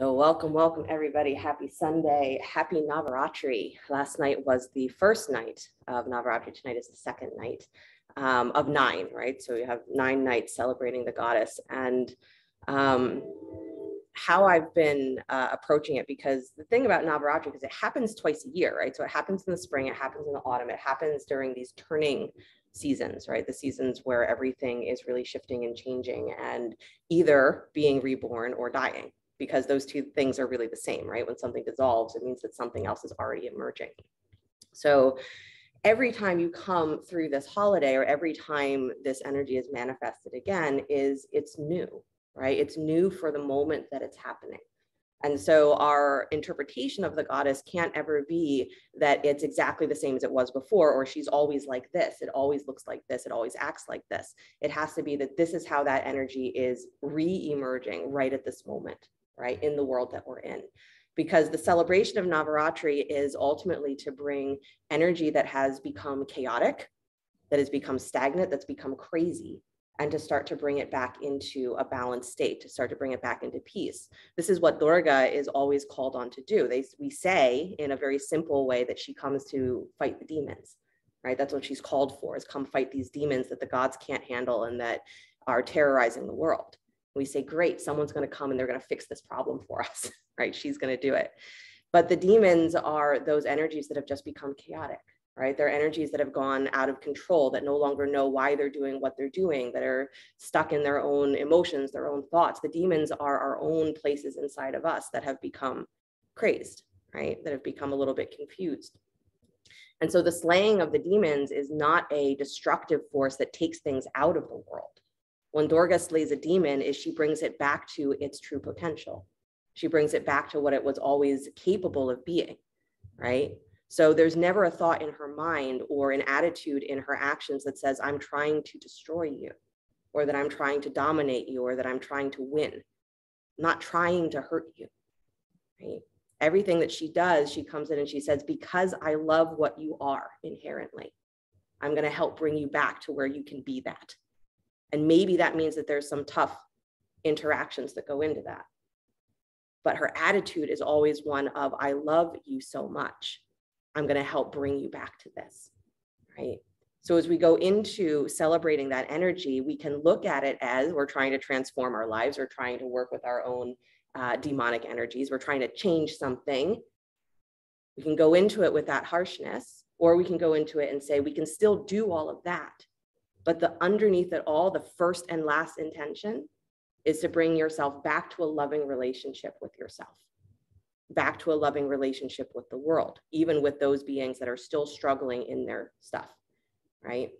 So welcome, welcome everybody. Happy Sunday. Happy Navaratri. Last night was the first night of Navaratri. Tonight is the second night um, of nine, right? So we have nine nights celebrating the goddess. And um, how I've been uh, approaching it, because the thing about Navaratri, is it happens twice a year, right? So it happens in the spring, it happens in the autumn, it happens during these turning seasons, right? The seasons where everything is really shifting and changing and either being reborn or dying, because those two things are really the same, right? When something dissolves, it means that something else is already emerging. So every time you come through this holiday or every time this energy is manifested again is it's new, right? It's new for the moment that it's happening. And so our interpretation of the goddess can't ever be that it's exactly the same as it was before, or she's always like this. It always looks like this. It always acts like this. It has to be that this is how that energy is re emerging right at this moment, right? In the world that we're in. Because the celebration of Navaratri is ultimately to bring energy that has become chaotic, that has become stagnant, that's become crazy, and to start to bring it back into a balanced state, to start to bring it back into peace. This is what Durga is always called on to do. They, we say in a very simple way that she comes to fight the demons, right? That's what she's called for, is come fight these demons that the gods can't handle and that are terrorizing the world. We say, great, someone's going to come and they're going to fix this problem for us, right? She's going to do it. But the demons are those energies that have just become chaotic right? They're energies that have gone out of control, that no longer know why they're doing what they're doing, that are stuck in their own emotions, their own thoughts. The demons are our own places inside of us that have become crazed, right? That have become a little bit confused. And so the slaying of the demons is not a destructive force that takes things out of the world. When Durga slays a demon, is she brings it back to its true potential. She brings it back to what it was always capable of being, right? So there's never a thought in her mind or an attitude in her actions that says, I'm trying to destroy you, or that I'm trying to dominate you, or that I'm trying to win. I'm not trying to hurt you. Right? Everything that she does, she comes in and she says, Because I love what you are inherently, I'm going to help bring you back to where you can be that. And maybe that means that there's some tough interactions that go into that. But her attitude is always one of, I love you so much I'm going to help bring you back to this, right? So as we go into celebrating that energy, we can look at it as we're trying to transform our lives, we're trying to work with our own uh, demonic energies, we're trying to change something. We can go into it with that harshness, or we can go into it and say we can still do all of that. But the underneath it all, the first and last intention is to bring yourself back to a loving relationship with yourself back to a loving relationship with the world, even with those beings that are still struggling in their stuff, right?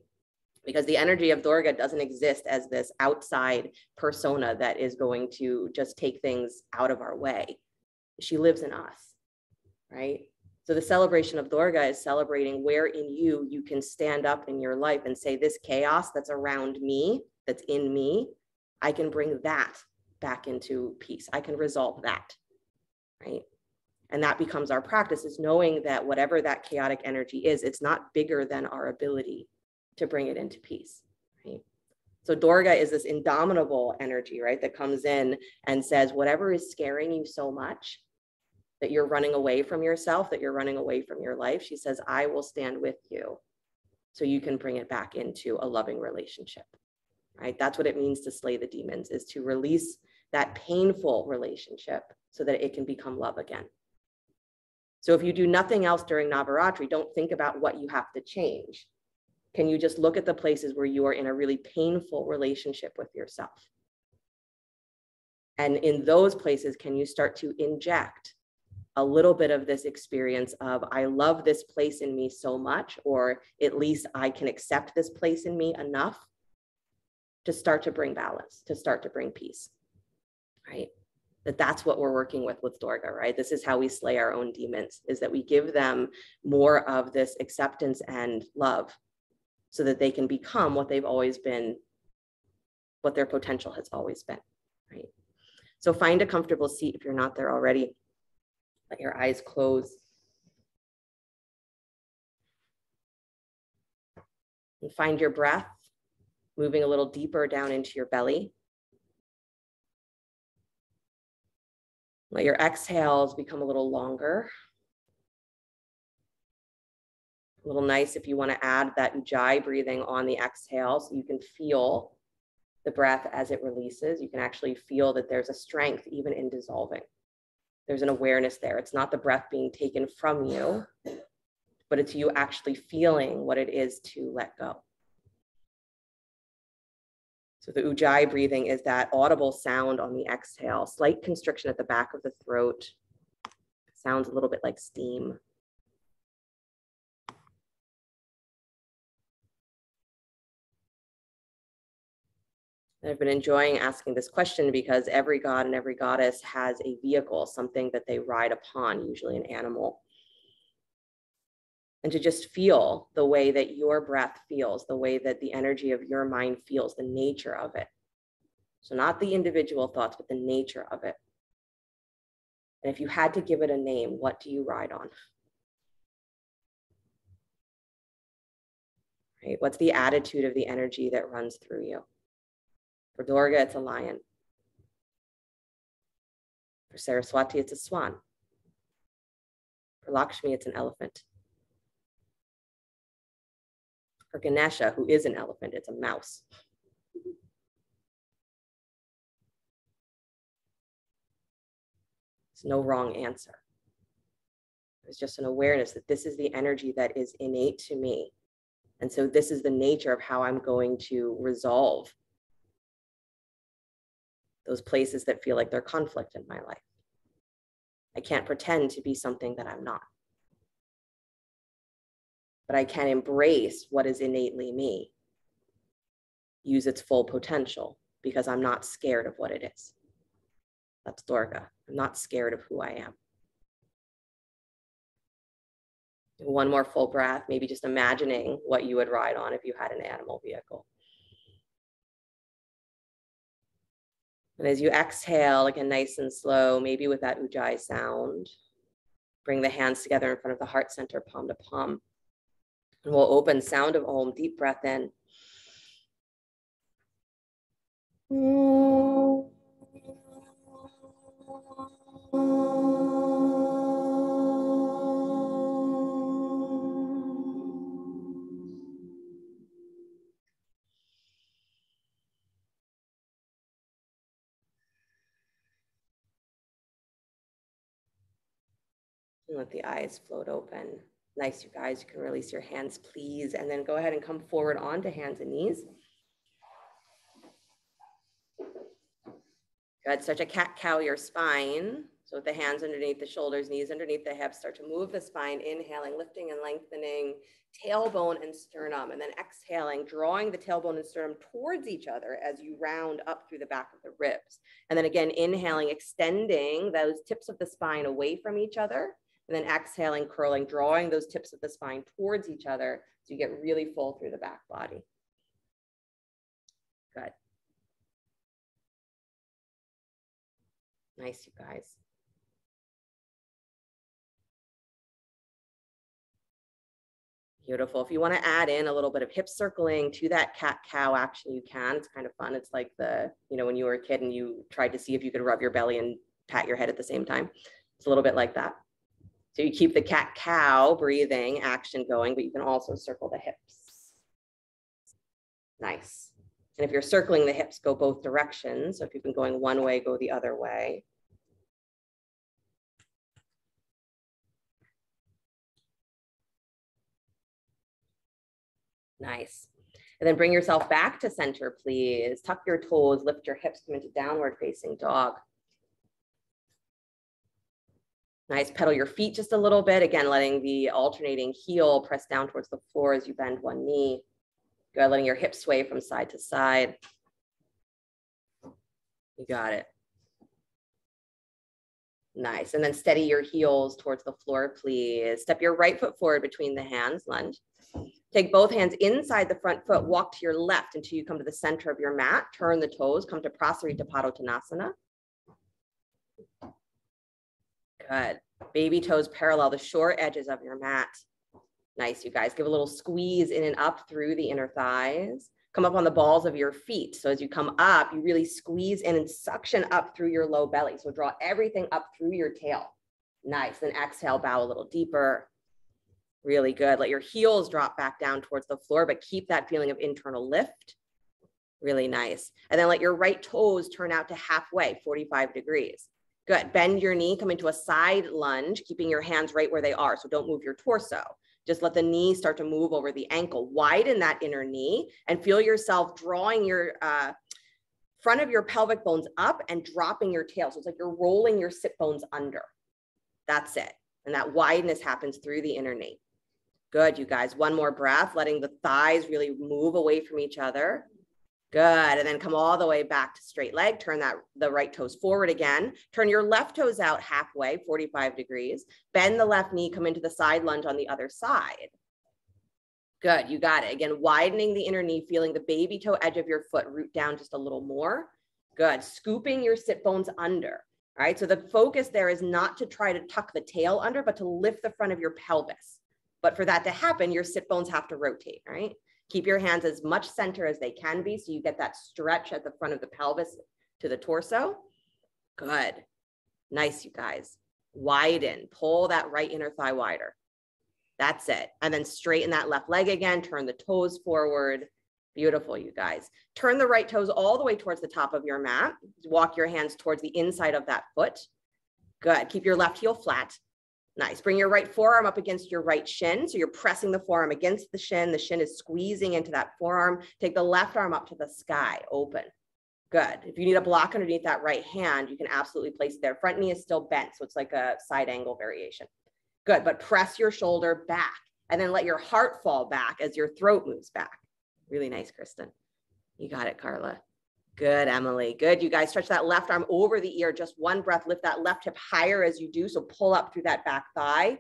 Because the energy of Durga doesn't exist as this outside persona that is going to just take things out of our way. She lives in us, right? So the celebration of Durga is celebrating where in you you can stand up in your life and say, This chaos that's around me, that's in me, I can bring that back into peace. I can resolve that, right? and that becomes our practice is knowing that whatever that chaotic energy is it's not bigger than our ability to bring it into peace right so durga is this indomitable energy right that comes in and says whatever is scaring you so much that you're running away from yourself that you're running away from your life she says i will stand with you so you can bring it back into a loving relationship right that's what it means to slay the demons is to release that painful relationship so that it can become love again so if you do nothing else during Navaratri, don't think about what you have to change. Can you just look at the places where you are in a really painful relationship with yourself? And in those places, can you start to inject a little bit of this experience of, I love this place in me so much, or at least I can accept this place in me enough to start to bring balance, to start to bring peace, right? that that's what we're working with with Durga, right? This is how we slay our own demons, is that we give them more of this acceptance and love so that they can become what they've always been, what their potential has always been, right? So find a comfortable seat if you're not there already. Let your eyes close. And find your breath moving a little deeper down into your belly. Let your exhales become a little longer. A little nice if you want to add that ujjayi breathing on the exhale so you can feel the breath as it releases. You can actually feel that there's a strength even in dissolving. There's an awareness there. It's not the breath being taken from you, but it's you actually feeling what it is to let go. So the ujjayi breathing is that audible sound on the exhale, slight constriction at the back of the throat. Sounds a little bit like steam. I've been enjoying asking this question because every god and every goddess has a vehicle, something that they ride upon, usually an animal and to just feel the way that your breath feels, the way that the energy of your mind feels, the nature of it. So, not the individual thoughts, but the nature of it. And if you had to give it a name, what do you ride on? Right? What's the attitude of the energy that runs through you? For Durga, it's a lion. For Saraswati, it's a swan. For Lakshmi, it's an elephant. For Ganesha, who is an elephant, it's a mouse. There's no wrong answer. It's just an awareness that this is the energy that is innate to me. And so this is the nature of how I'm going to resolve those places that feel like they're conflict in my life. I can't pretend to be something that I'm not but I can embrace what is innately me, use its full potential because I'm not scared of what it is. That's Durga. I'm not scared of who I am. One more full breath, maybe just imagining what you would ride on if you had an animal vehicle. And as you exhale, again, nice and slow, maybe with that ujjayi sound, bring the hands together in front of the heart center, palm to palm. And we'll open sound of Om, deep breath in. Let the eyes float open. Nice, you guys. You can release your hands, please. And then go ahead and come forward onto hands and knees. Good. Start to cat cow your spine. So with the hands underneath the shoulders, knees underneath the hips, start to move the spine, inhaling, lifting and lengthening tailbone and sternum, and then exhaling, drawing the tailbone and sternum towards each other as you round up through the back of the ribs. And then again, inhaling, extending those tips of the spine away from each other and then exhaling, curling, drawing those tips of the spine towards each other so you get really full through the back body. Good. Nice, you guys. Beautiful. If you want to add in a little bit of hip circling to that cat cow action, you can. It's kind of fun. It's like the, you know, when you were a kid and you tried to see if you could rub your belly and pat your head at the same time. It's a little bit like that. So you keep the cat cow breathing action going, but you can also circle the hips. Nice. And if you're circling the hips, go both directions. So if you've been going one way, go the other way. Nice. And then bring yourself back to center, please. Tuck your toes, lift your hips, come into downward facing dog. Nice, pedal your feet just a little bit. Again, letting the alternating heel press down towards the floor as you bend one knee. Good, letting your hips sway from side to side. You got it. Nice, and then steady your heels towards the floor, please. Step your right foot forward between the hands, lunge. Take both hands inside the front foot, walk to your left until you come to the center of your mat. Turn the toes, come to Prasarita Padottanasana. Good. Baby toes parallel the short edges of your mat. Nice, you guys. Give a little squeeze in and up through the inner thighs. Come up on the balls of your feet. So as you come up, you really squeeze in and suction up through your low belly. So draw everything up through your tail. Nice. Then exhale, bow a little deeper. Really good. Let your heels drop back down towards the floor, but keep that feeling of internal lift. Really nice. And then let your right toes turn out to halfway, 45 degrees. Good. Bend your knee, come into a side lunge, keeping your hands right where they are. So don't move your torso. Just let the knee start to move over the ankle. Widen that inner knee and feel yourself drawing your uh, front of your pelvic bones up and dropping your tail. So it's like you're rolling your sit bones under. That's it. And that wideness happens through the inner knee. Good, you guys. One more breath, letting the thighs really move away from each other. Good. And then come all the way back to straight leg. Turn that the right toes forward again. Turn your left toes out halfway, 45 degrees. Bend the left knee, come into the side lunge on the other side. Good. You got it. Again, widening the inner knee, feeling the baby toe edge of your foot root down just a little more. Good. Scooping your sit bones under. All right. So the focus there is not to try to tuck the tail under, but to lift the front of your pelvis. But for that to happen, your sit bones have to rotate, right? Keep your hands as much center as they can be so you get that stretch at the front of the pelvis to the torso. Good. Nice, you guys. Widen, pull that right inner thigh wider. That's it. And then straighten that left leg again, turn the toes forward. Beautiful, you guys. Turn the right toes all the way towards the top of your mat. Walk your hands towards the inside of that foot. Good. Keep your left heel flat. Nice. Bring your right forearm up against your right shin. So you're pressing the forearm against the shin. The shin is squeezing into that forearm. Take the left arm up to the sky, open. Good. If you need a block underneath that right hand, you can absolutely place it there. Front knee is still bent, so it's like a side angle variation. Good, but press your shoulder back and then let your heart fall back as your throat moves back. Really nice, Kristen. You got it, Carla. Good, Emily. Good. You guys stretch that left arm over the ear. Just one breath. Lift that left hip higher as you do. So pull up through that back thigh.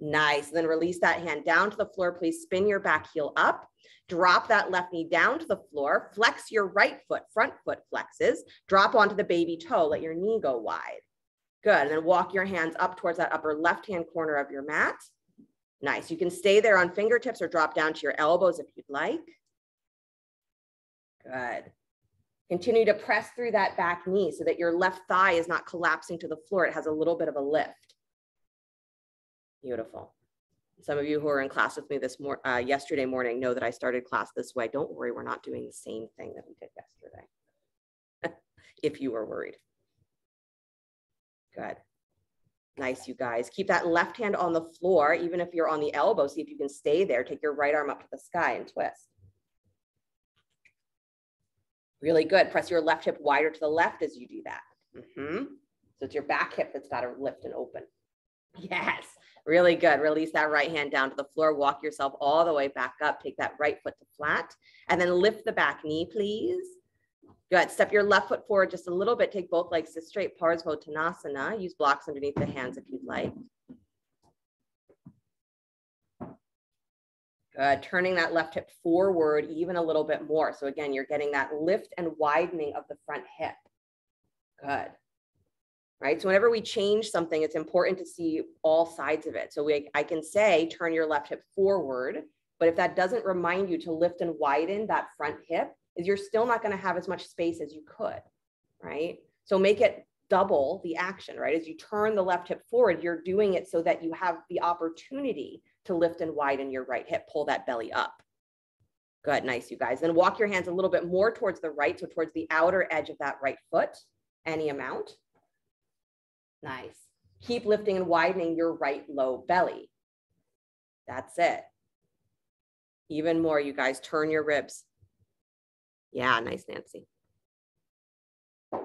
Nice. Then release that hand down to the floor. Please spin your back heel up. Drop that left knee down to the floor. Flex your right foot. Front foot flexes. Drop onto the baby toe. Let your knee go wide. Good. And then walk your hands up towards that upper left hand corner of your mat. Nice. You can stay there on fingertips or drop down to your elbows if you'd like. Good. Continue to press through that back knee so that your left thigh is not collapsing to the floor. It has a little bit of a lift. Beautiful. Some of you who are in class with me this mor uh, yesterday morning know that I started class this way. Don't worry, we're not doing the same thing that we did yesterday. if you were worried. Good. Nice, you guys. Keep that left hand on the floor, even if you're on the elbow. See if you can stay there. Take your right arm up to the sky and twist. Really good. Press your left hip wider to the left as you do that. Mm-hmm. So it's your back hip that's got to lift and open. Yes, really good. Release that right hand down to the floor. Walk yourself all the way back up. Take that right foot to flat and then lift the back knee, please. Good. Step your left foot forward just a little bit. Take both legs to straight Parsvottanasana. Use blocks underneath the hands if you'd like. Good. Turning that left hip forward even a little bit more. So again, you're getting that lift and widening of the front hip. Good. Right. So whenever we change something, it's important to see all sides of it. So we, I can say, turn your left hip forward, but if that doesn't remind you to lift and widen that front hip, is you're still not going to have as much space as you could. Right. So make it double the action, right? As you turn the left hip forward, you're doing it so that you have the opportunity to lift and widen your right hip, pull that belly up. Good, nice, you guys. Then walk your hands a little bit more towards the right, so towards the outer edge of that right foot, any amount. Nice. Keep lifting and widening your right low belly. That's it. Even more, you guys, turn your ribs. Yeah, nice, Nancy.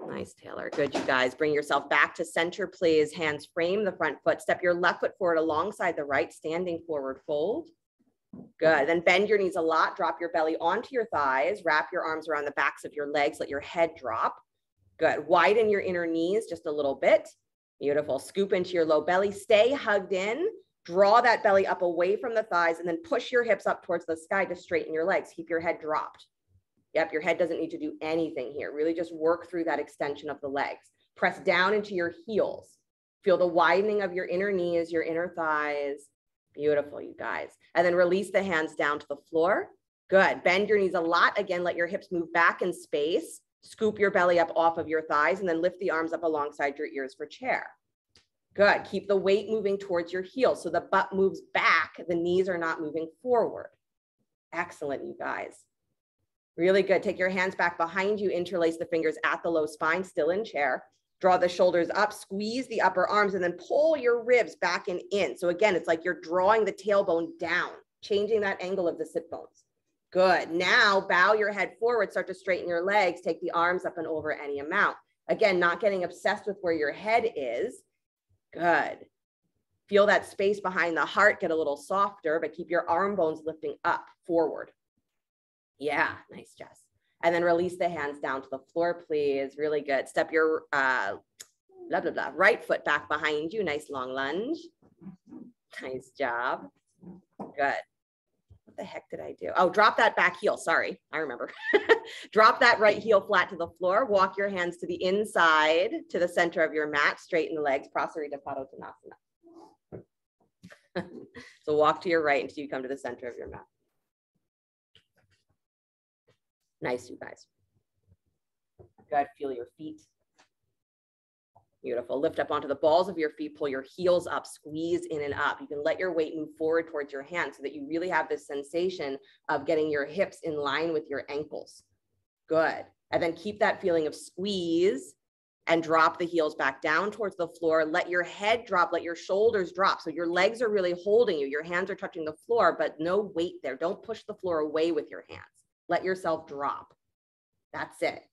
Nice, Taylor. Good, you guys. Bring yourself back to center, please. Hands frame the front foot. Step your left foot forward alongside the right, standing forward fold. Good. Then bend your knees a lot. Drop your belly onto your thighs. Wrap your arms around the backs of your legs. Let your head drop. Good. Widen your inner knees just a little bit. Beautiful. Scoop into your low belly. Stay hugged in. Draw that belly up away from the thighs and then push your hips up towards the sky to straighten your legs. Keep your head dropped. Yep, your head doesn't need to do anything here. Really just work through that extension of the legs. Press down into your heels. Feel the widening of your inner knees, your inner thighs. Beautiful, you guys. And then release the hands down to the floor. Good. Bend your knees a lot. Again, let your hips move back in space. Scoop your belly up off of your thighs and then lift the arms up alongside your ears for chair. Good. Keep the weight moving towards your heels. So the butt moves back. The knees are not moving forward. Excellent, you guys. Really good. Take your hands back behind you. Interlace the fingers at the low spine, still in chair. Draw the shoulders up, squeeze the upper arms, and then pull your ribs back and in. So again, it's like you're drawing the tailbone down, changing that angle of the sit bones. Good. Now bow your head forward, start to straighten your legs, take the arms up and over any amount. Again, not getting obsessed with where your head is. Good. Feel that space behind the heart get a little softer, but keep your arm bones lifting up forward. Yeah, nice, Jess. And then release the hands down to the floor, please. Really good. Step your uh, blah, blah, blah, right foot back behind you. Nice long lunge. Nice job. Good What the heck did I do? Oh, drop that back heel. Sorry, I remember. drop that right heel flat to the floor. Walk your hands to the inside, to the center of your mat. Straighten the legs. Prasarita Padottanasana. so walk to your right until you come to the center of your mat. Nice, you guys. Good. Feel your feet. Beautiful. Lift up onto the balls of your feet, pull your heels up, squeeze in and up. You can let your weight move forward towards your hands so that you really have this sensation of getting your hips in line with your ankles. Good. And then keep that feeling of squeeze and drop the heels back down towards the floor. Let your head drop, let your shoulders drop. So your legs are really holding you. Your hands are touching the floor, but no weight there. Don't push the floor away with your hands. Let yourself drop. That's it.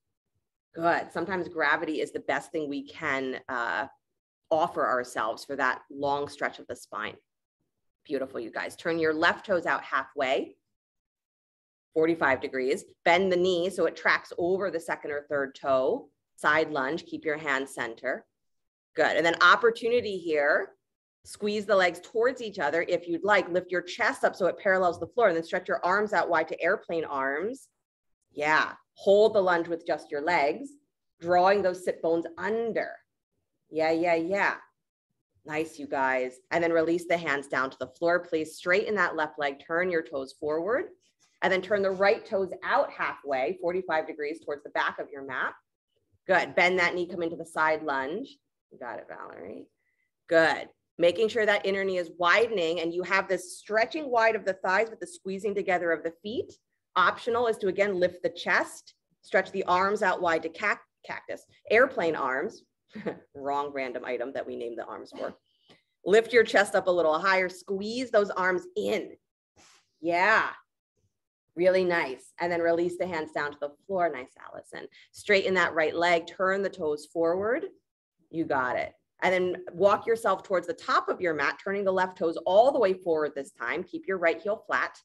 Good. Sometimes gravity is the best thing we can uh, offer ourselves for that long stretch of the spine. Beautiful, you guys. Turn your left toes out halfway, 45 degrees. Bend the knee so it tracks over the second or third toe. Side lunge, keep your hand center. Good. And then opportunity here. Squeeze the legs towards each other. If you'd like, lift your chest up so it parallels the floor and then stretch your arms out wide to airplane arms. Yeah. Hold the lunge with just your legs, drawing those sit bones under. Yeah, yeah, yeah. Nice, you guys. And then release the hands down to the floor, please. Straighten that left leg, turn your toes forward, and then turn the right toes out halfway, 45 degrees towards the back of your mat. Good. Bend that knee, come into the side lunge. You got it, Valerie. Good. Making sure that inner knee is widening and you have this stretching wide of the thighs with the squeezing together of the feet. Optional is to again lift the chest, stretch the arms out wide to cac cactus, airplane arms, wrong random item that we named the arms for. Lift your chest up a little higher, squeeze those arms in. Yeah, really nice. And then release the hands down to the floor. Nice, Allison. Straighten that right leg, turn the toes forward. You got it. And then walk yourself towards the top of your mat, turning the left toes all the way forward this time. Keep your right heel flat.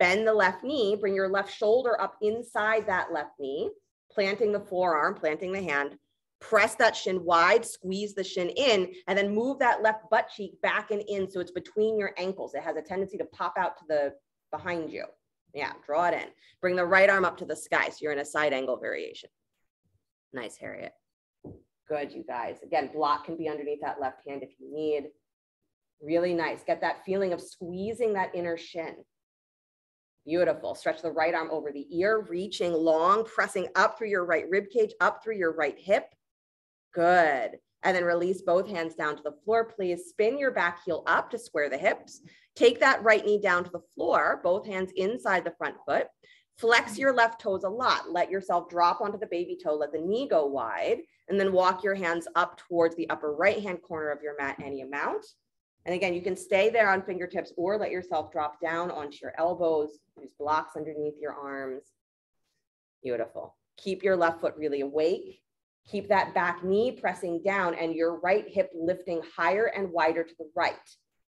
Bend the left knee, bring your left shoulder up inside that left knee, planting the forearm, planting the hand. Press that shin wide, squeeze the shin in, and then move that left butt cheek back and in so it's between your ankles. It has a tendency to pop out to the behind you. Yeah, draw it in. Bring the right arm up to the sky so you're in a side angle variation. Nice, Harriet. Good, you guys. Again, block can be underneath that left hand if you need. Really nice. Get that feeling of squeezing that inner shin. Beautiful. Stretch the right arm over the ear, reaching long, pressing up through your right rib cage, up through your right hip. Good. And then release both hands down to the floor, please. Spin your back heel up to square the hips. Take that right knee down to the floor, both hands inside the front foot. Flex your left toes a lot. Let yourself drop onto the baby toe. Let the knee go wide. And then walk your hands up towards the upper right hand corner of your mat, any amount. And again, you can stay there on fingertips or let yourself drop down onto your elbows. Use blocks underneath your arms. Beautiful. Keep your left foot really awake. Keep that back knee pressing down and your right hip lifting higher and wider to the right,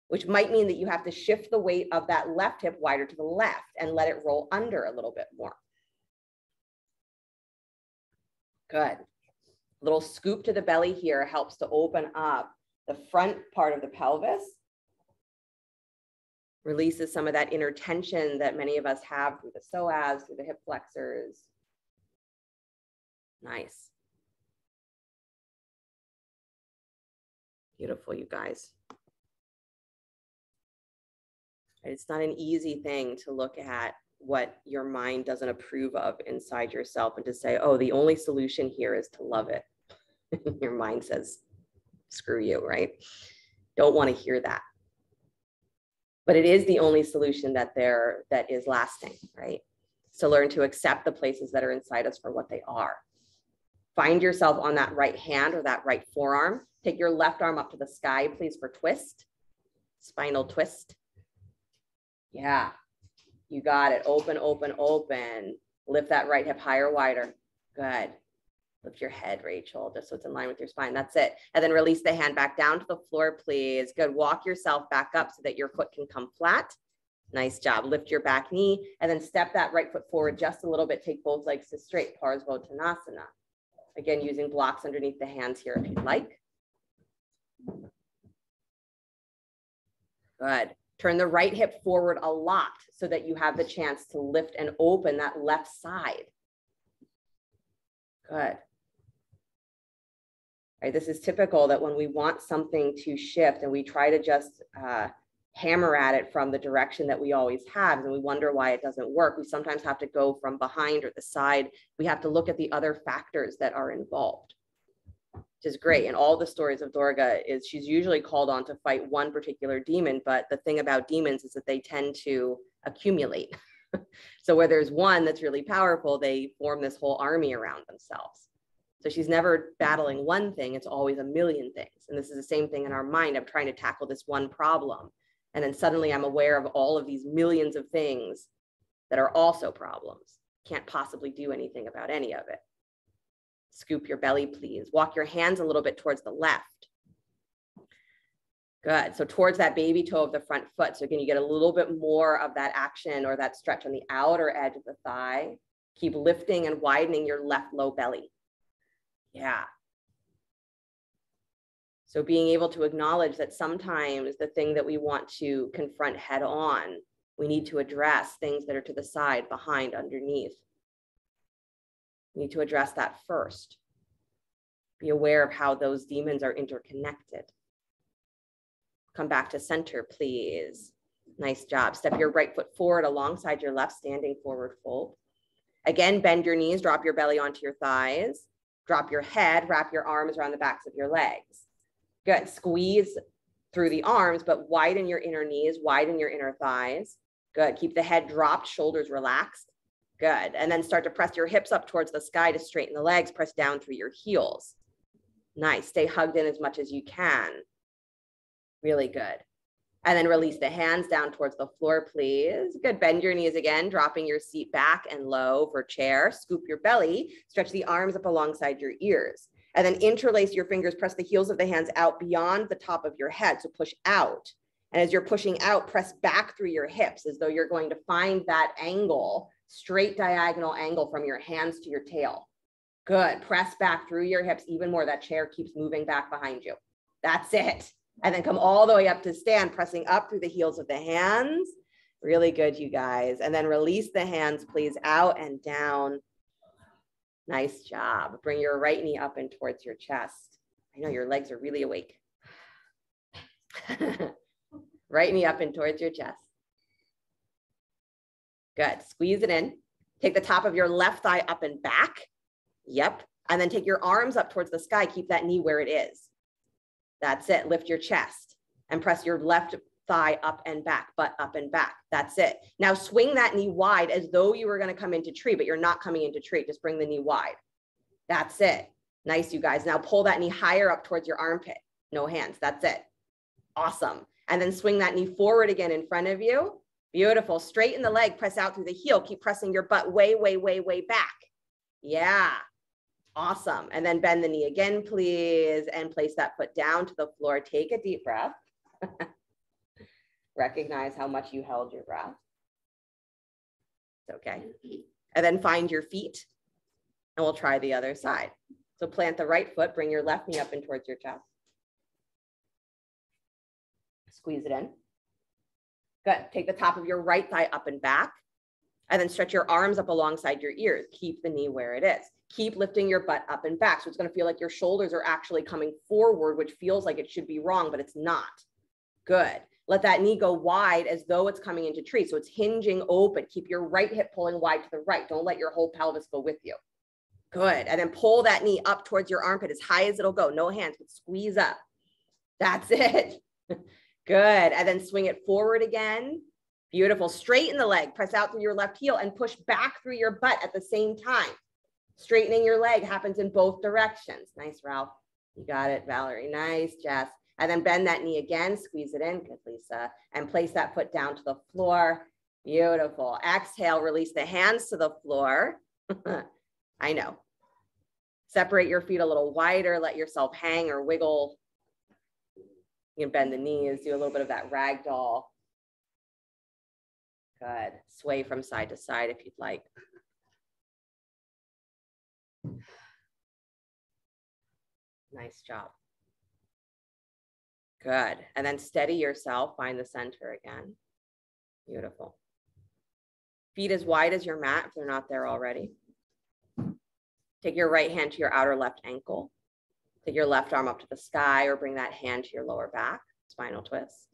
which might mean that you have to shift the weight of that left hip wider to the left and let it roll under a little bit more. Good. Little scoop to the belly here helps to open up the front part of the pelvis releases some of that inner tension that many of us have through the psoas, through the hip flexors. Nice. Beautiful, you guys. It's not an easy thing to look at what your mind doesn't approve of inside yourself and to say, oh, the only solution here is to love it. your mind says, screw you, right? Don't want to hear that. But it is the only solution that there that is lasting, right? To learn to accept the places that are inside us for what they are. Find yourself on that right hand or that right forearm. Take your left arm up to the sky, please, for twist, spinal twist. Yeah, you got it. Open, open, open. Lift that right hip higher, wider. Good. Lift your head, Rachel, just so it's in line with your spine. That's it. And then release the hand back down to the floor, please. Good. Walk yourself back up so that your foot can come flat. Nice job. Lift your back knee and then step that right foot forward just a little bit. Take both legs to straight, Parsvottanasana. Again, using blocks underneath the hands here if you'd like. Good. Turn the right hip forward a lot so that you have the chance to lift and open that left side. Good. Right, this is typical that when we want something to shift and we try to just uh, hammer at it from the direction that we always have and we wonder why it doesn't work, we sometimes have to go from behind or the side. We have to look at the other factors that are involved which is great. And all the stories of Durga is she's usually called on to fight one particular demon, but the thing about demons is that they tend to accumulate. so where there's one that's really powerful, they form this whole army around themselves. So she's never battling one thing, it's always a million things. And this is the same thing in our mind. I'm trying to tackle this one problem. And then suddenly I'm aware of all of these millions of things that are also problems. Can't possibly do anything about any of it. Scoop your belly, please. Walk your hands a little bit towards the left. Good. So towards that baby toe of the front foot. So again, you get a little bit more of that action or that stretch on the outer edge of the thigh. Keep lifting and widening your left low belly. Yeah. So being able to acknowledge that sometimes the thing that we want to confront head on, we need to address things that are to the side, behind, underneath. We need to address that first. Be aware of how those demons are interconnected. Come back to center, please. Nice job. Step your right foot forward alongside your left, standing forward fold. Again, bend your knees, drop your belly onto your thighs, drop your head, wrap your arms around the backs of your legs. Good. Squeeze through the arms, but widen your inner knees, widen your inner thighs. Good. Keep the head dropped, shoulders relaxed. Good. And then start to press your hips up towards the sky to straighten the legs. Press down through your heels. Nice. Stay hugged in as much as you can. Really good. And then release the hands down towards the floor, please. Good. Bend your knees again, dropping your seat back and low for chair. Scoop your belly. Stretch the arms up alongside your ears. And then interlace your fingers. Press the heels of the hands out beyond the top of your head. So push out. And as you're pushing out, press back through your hips as though you're going to find that angle straight diagonal angle from your hands to your tail. Good. Press back through your hips even more. That chair keeps moving back behind you. That's it. And then come all the way up to stand, pressing up through the heels of the hands. Really good, you guys. And then release the hands, please, out and down. Nice job. Bring your right knee up and towards your chest. I know your legs are really awake. right knee up and towards your chest. Good. Squeeze it in. Take the top of your left thigh up and back. Yep. And then take your arms up towards the sky. Keep that knee where it is. That's it. Lift your chest and press your left thigh up and back, butt up and back. That's it. Now swing that knee wide as though you were going to come into tree, but you're not coming into tree. Just bring the knee wide. That's it. Nice, you guys. Now pull that knee higher up towards your armpit. No hands. That's it. Awesome. And then swing that knee forward again in front of you Beautiful. Straighten the leg, press out through the heel. Keep pressing your butt way, way, way, way back. Yeah. Awesome. And then bend the knee again, please, and place that foot down to the floor. Take a deep breath. Recognize how much you held your breath. It's okay. And then find your feet, and we'll try the other side. So plant the right foot, bring your left knee up and towards your chest. Squeeze it in. Good. Take the top of your right thigh up and back. And then stretch your arms up alongside your ears. Keep the knee where it is. Keep lifting your butt up and back. So it's going to feel like your shoulders are actually coming forward, which feels like it should be wrong, but it's not. Good. let that knee go wide as though it's coming into tree. So it's hinging open. Keep your right hip pulling wide to the right. Don't let your whole pelvis go with you. Good. And then pull that knee up towards your armpit as high as it'll go. No hands, but squeeze up. That's it. Good. And then swing it forward again. Beautiful. Straighten the leg. Press out through your left heel and push back through your butt at the same time. Straightening your leg happens in both directions. Nice, Ralph. You got it, Valerie. Nice, Jess. And then bend that knee again, squeeze it in, good, Lisa, and place that foot down to the floor. Beautiful. Exhale, release the hands to the floor. I know. Separate your feet a little wider, let yourself hang or wiggle. You can bend the knees, do a little bit of that rag doll. Good. Sway from side to side if you'd like. Nice job. Good. And then steady yourself, find the center again. Beautiful. Feet as wide as your mat if they're not there already. Take your right hand to your outer left ankle. Take your left arm up to the sky or bring that hand to your lower back, spinal twist.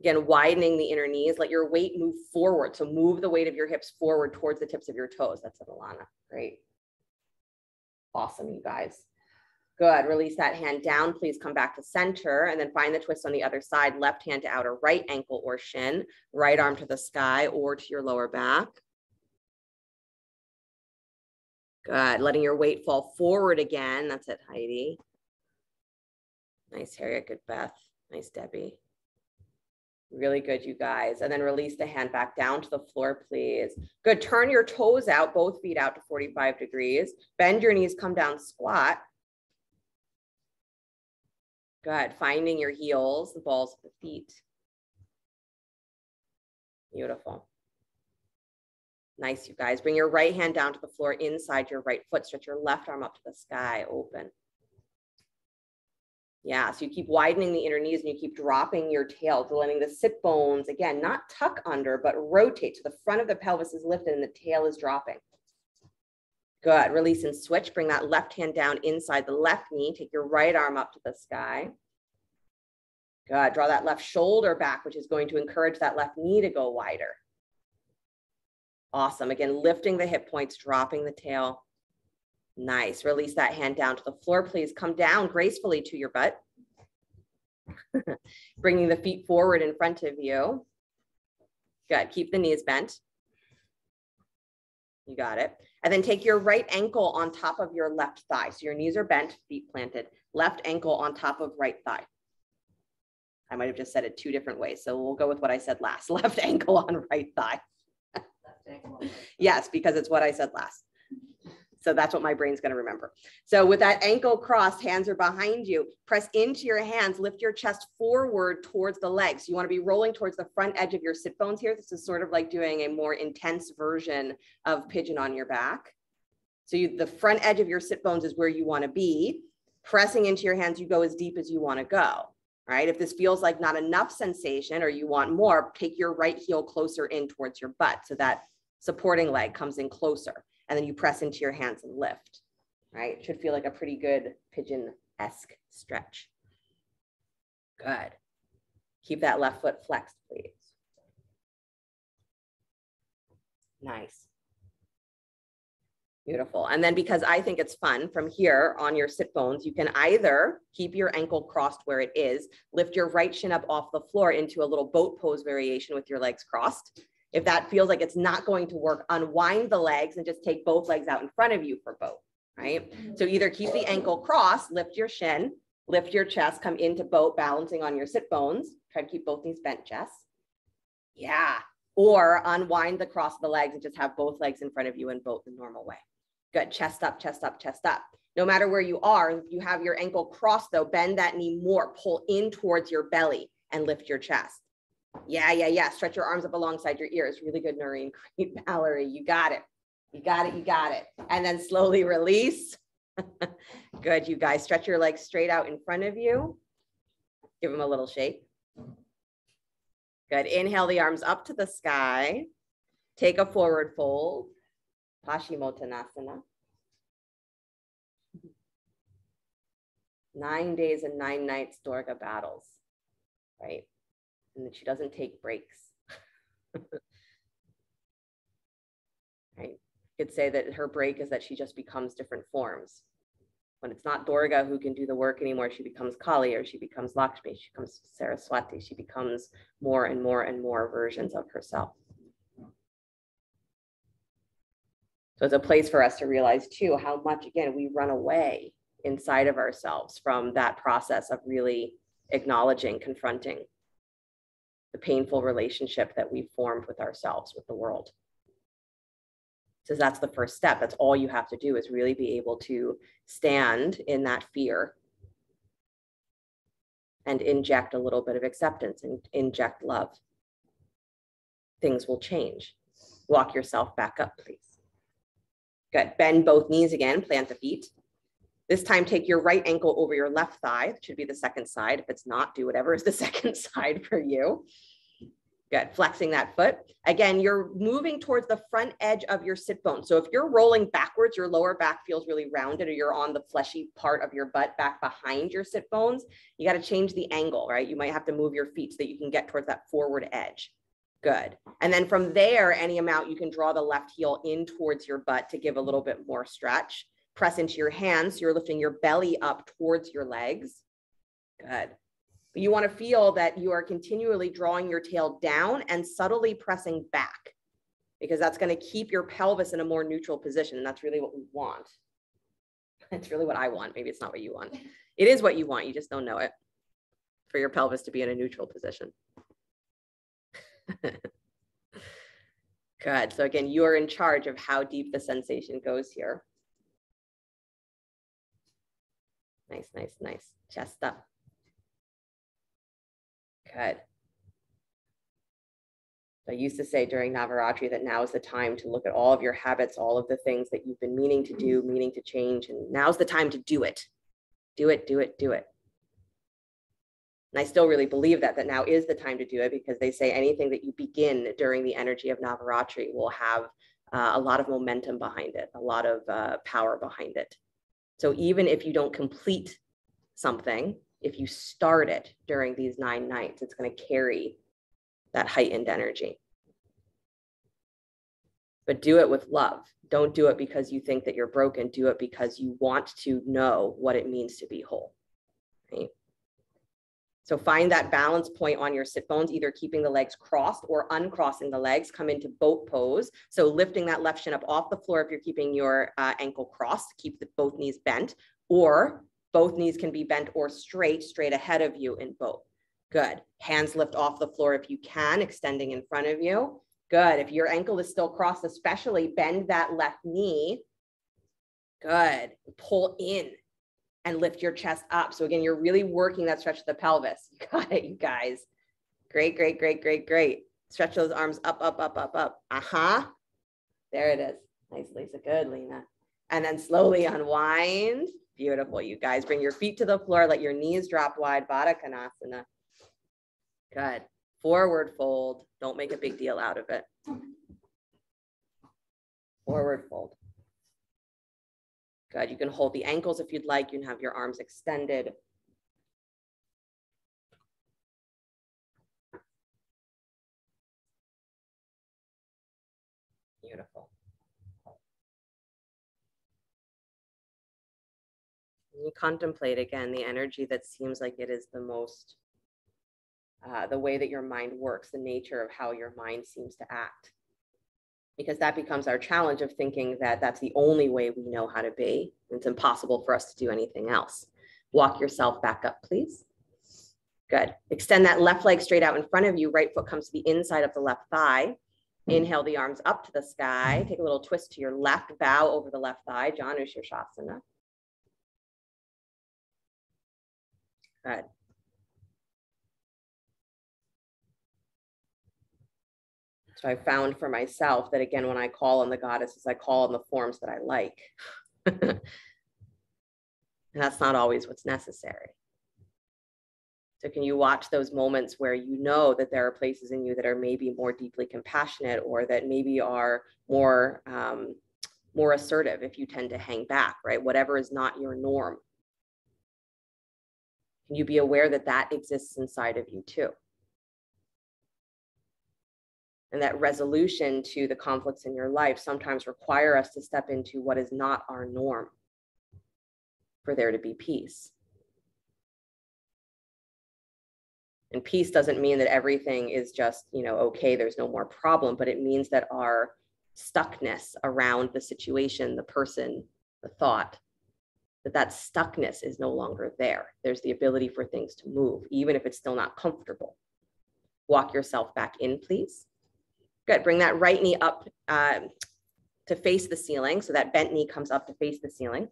Again, widening the inner knees, let your weight move forward. So move the weight of your hips forward towards the tips of your toes. That's it, Alana. Great. Awesome, you guys. Good. Release that hand down. Please come back to center and then find the twist on the other side. Left hand to outer right ankle or shin, right arm to the sky or to your lower back. Good. Letting your weight fall forward again. That's it, Heidi. Nice, Harriet. Good, Beth. Nice, Debbie. Really good, you guys. And then release the hand back down to the floor, please. Good. Turn your toes out, both feet out to 45 degrees. Bend your knees, come down, squat. Good. Finding your heels, the balls of the feet. Beautiful. Nice, you guys. Bring your right hand down to the floor inside your right foot. Stretch your left arm up to the sky, open. Yeah, so you keep widening the inner knees and you keep dropping your tail, letting the sit bones, again, not tuck under, but rotate. So the front of the pelvis is lifted and the tail is dropping. Good. Release and switch. Bring that left hand down inside the left knee. Take your right arm up to the sky. Good. Draw that left shoulder back, which is going to encourage that left knee to go wider. Awesome. Again, lifting the hip points, dropping the tail. Nice. Release that hand down to the floor, please. Come down gracefully to your butt. Bringing the feet forward in front of you. Good. Keep the knees bent. You got it. And then take your right ankle on top of your left thigh. So your knees are bent, feet planted, left ankle on top of right thigh. I might have just said it two different ways. So we'll go with what I said last left ankle on right thigh. yes, because it's what I said last. So that's what my brain's going to remember. So with that ankle crossed, hands are behind you. Press into your hands, lift your chest forward towards the legs. You want to be rolling towards the front edge of your sit bones here. This is sort of like doing a more intense version of pigeon on your back. So you, the front edge of your sit bones is where you want to be. Pressing into your hands, you go as deep as you want to go. Right. If this feels like not enough sensation or you want more, take your right heel closer in towards your butt so that supporting leg comes in closer and then you press into your hands and lift, right? It should feel like a pretty good pigeon-esque stretch. Good. Keep that left foot flexed, please. Nice. Beautiful. And then because I think it's fun from here on your sit bones, you can either keep your ankle crossed where it is, lift your right shin up off the floor into a little boat pose variation with your legs crossed. If that feels like it's not going to work, unwind the legs and just take both legs out in front of you for both, right? So either keep the ankle crossed, lift your shin, lift your chest, come into boat, balancing on your sit bones. Try to keep both knees bent, Jess. Yeah. Or unwind the cross of the legs and just have both legs in front of you and boat the normal way. Good. Chest up, chest up, chest up. No matter where you are, if you have your ankle crossed though, bend that knee more, pull in towards your belly and lift your chest. Yeah, yeah, yeah. Stretch your arms up alongside your ears. Really good, Noreen. Great, Valerie. You got it. You got it. You got it. And then slowly release. good, you guys. Stretch your legs straight out in front of you. Give them a little shake. Good. Inhale the arms up to the sky. Take a forward fold. Paschimottanasana. Nine days and nine nights Durga battles, right? And that she doesn't take breaks. right? You could say that her break is that she just becomes different forms. When it's not Durga who can do the work anymore, she becomes Kali or she becomes Lakshmi, she becomes Saraswati, she becomes more and more and more versions of herself. So it's a place for us to realize too how much, again, we run away inside of ourselves from that process of really acknowledging, confronting the painful relationship that we've formed with ourselves, with the world. So that's the first step. That's all you have to do is really be able to stand in that fear and inject a little bit of acceptance and inject love. Things will change. Walk yourself back up, please. Good. Bend both knees again, plant the feet. This time, take your right ankle over your left thigh. It should be the second side. If it's not, do whatever is the second side for you. Good, flexing that foot. Again, you're moving towards the front edge of your sit bone. So if you're rolling backwards, your lower back feels really rounded or you're on the fleshy part of your butt back behind your sit bones, you got to change the angle, right? You might have to move your feet so that you can get towards that forward edge. Good. And then from there, any amount, you can draw the left heel in towards your butt to give a little bit more stretch. Press into your hands. So you're lifting your belly up towards your legs. Good. You want to feel that you are continually drawing your tail down and subtly pressing back because that's going to keep your pelvis in a more neutral position. And that's really what we want. It's really what I want. Maybe it's not what you want. It is what you want. You just don't know it for your pelvis to be in a neutral position. Good. So again, you are in charge of how deep the sensation goes here. Nice, nice, nice. Chest up. Good. I used to say during Navaratri that now is the time to look at all of your habits, all of the things that you've been meaning to do, meaning to change, and now's the time to do it. Do it, do it, do it. And I still really believe that, that now is the time to do it because they say anything that you begin during the energy of Navaratri will have uh, a lot of momentum behind it, a lot of uh, power behind it. So even if you don't complete something, if you start it during these nine nights, it's going to carry that heightened energy. But do it with love. Don't do it because you think that you're broken. Do it because you want to know what it means to be whole. Right? So find that balance point on your sit bones, either keeping the legs crossed or uncrossing the legs. Come into boat pose. So lifting that left shin up off the floor if you're keeping your uh, ankle crossed, keep the, both knees bent, or both knees can be bent or straight, straight ahead of you in both. Good. Hands lift off the floor if you can, extending in front of you. Good. If your ankle is still crossed, especially bend that left knee. Good. Pull in and lift your chest up. So again, you're really working that stretch of the pelvis. You got it, you guys. Great, great, great, great, great. Stretch those arms up, up, up, up, up. Uh-huh. There it is. Nice, Lisa. Good, Lena. And then slowly unwind. Beautiful, you guys. Bring your feet to the floor, let your knees drop wide, Baddha Konasana. Good. Forward fold. Don't make a big deal out of it. Forward fold. Good. You can hold the ankles if you'd like. You can have your arms extended. Beautiful. you contemplate again the energy that seems like it is the most, uh, the way that your mind works, the nature of how your mind seems to act. Because that becomes our challenge of thinking that that's the only way we know how to be. It's impossible for us to do anything else. Walk yourself back up, please. Good. Extend that left leg straight out in front of you. Right foot comes to the inside of the left thigh. Inhale the arms up to the sky. Take a little twist to your left, bow over the left thigh, Janu Shirshasana. Good. I found for myself that again, when I call on the goddesses, I call on the forms that I like. and that's not always what's necessary. So can you watch those moments where you know that there are places in you that are maybe more deeply compassionate or that maybe are more um, more assertive if you tend to hang back, right? Whatever is not your norm. Can you be aware that that exists inside of you too? And that resolution to the conflicts in your life sometimes require us to step into what is not our norm for there to be peace. And peace doesn't mean that everything is just, you know, okay, there's no more problem, but it means that our stuckness around the situation, the person, the thought, that that stuckness is no longer there. There's the ability for things to move, even if it's still not comfortable. Walk yourself back in, please. Good. Bring that right knee up um, to face the ceiling. So that bent knee comes up to face the ceiling.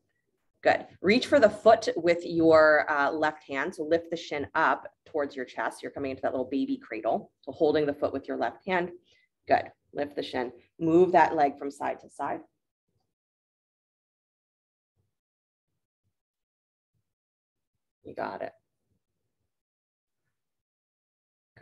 Good. Reach for the foot with your uh, left hand. So lift the shin up towards your chest. You're coming into that little baby cradle. So holding the foot with your left hand. Good. Lift the shin. Move that leg from side to side. You got it.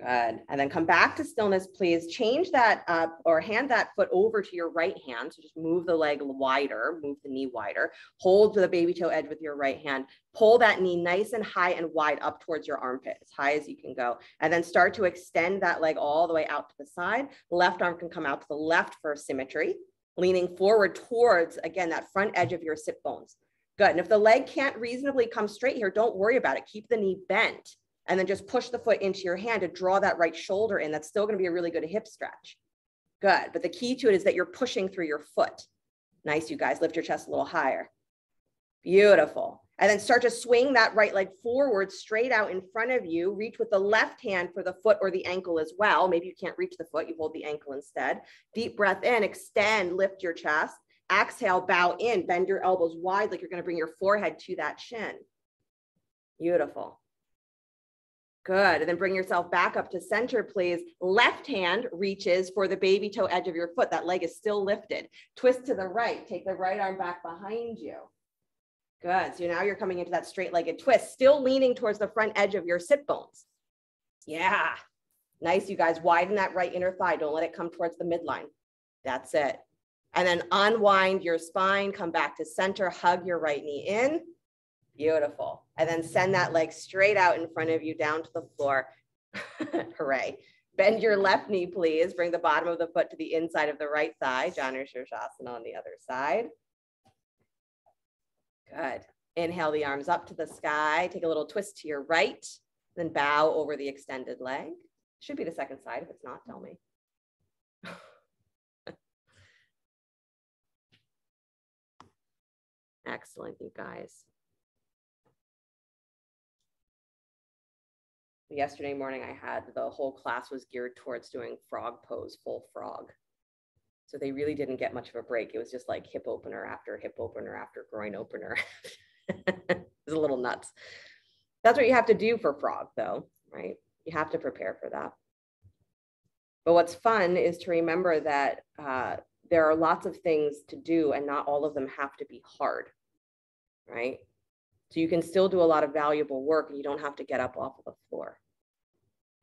Good. And then come back to stillness, please. Change that up or hand that foot over to your right hand. So just move the leg wider, move the knee wider. Hold the baby toe edge with your right hand. Pull that knee nice and high and wide up towards your armpit, as high as you can go. And then start to extend that leg all the way out to the side. Left arm can come out to the left for symmetry, leaning forward towards, again, that front edge of your sit bones. Good. And if the leg can't reasonably come straight here, don't worry about it. Keep the knee bent and then just push the foot into your hand to draw that right shoulder in. That's still going to be a really good hip stretch. Good. But the key to it is that you're pushing through your foot. Nice, you guys. Lift your chest a little higher. Beautiful. And then start to swing that right leg forward, straight out in front of you. Reach with the left hand for the foot or the ankle as well. Maybe you can't reach the foot, you hold the ankle instead. Deep breath in, extend, lift your chest. Exhale, bow in, bend your elbows wide like you're going to bring your forehead to that shin. Beautiful. Good. And then bring yourself back up to center, please. Left hand reaches for the baby toe edge of your foot. That leg is still lifted. Twist to the right. Take the right arm back behind you. Good. So now you're coming into that straight legged twist, still leaning towards the front edge of your sit bones. Yeah. Nice. You guys widen that right inner thigh. Don't let it come towards the midline. That's it. And then unwind your spine, come back to center, hug your right knee in. Beautiful. And then send that leg straight out in front of you down to the floor. Hooray. Bend your left knee, please. Bring the bottom of the foot to the inside of the right thigh. Janu Sirsasana on the other side. Good. Inhale the arms up to the sky. Take a little twist to your right. Then bow over the extended leg. Should be the second side. If it's not, tell me. Excellent, you guys. Yesterday morning I had the whole class was geared towards doing frog pose, full frog. So they really didn't get much of a break. It was just like hip opener after hip opener after groin opener. it was a little nuts. That's what you have to do for frog though, right? You have to prepare for that. But what's fun is to remember that uh, there are lots of things to do and not all of them have to be hard, right? So you can still do a lot of valuable work and you don't have to get up off of the floor,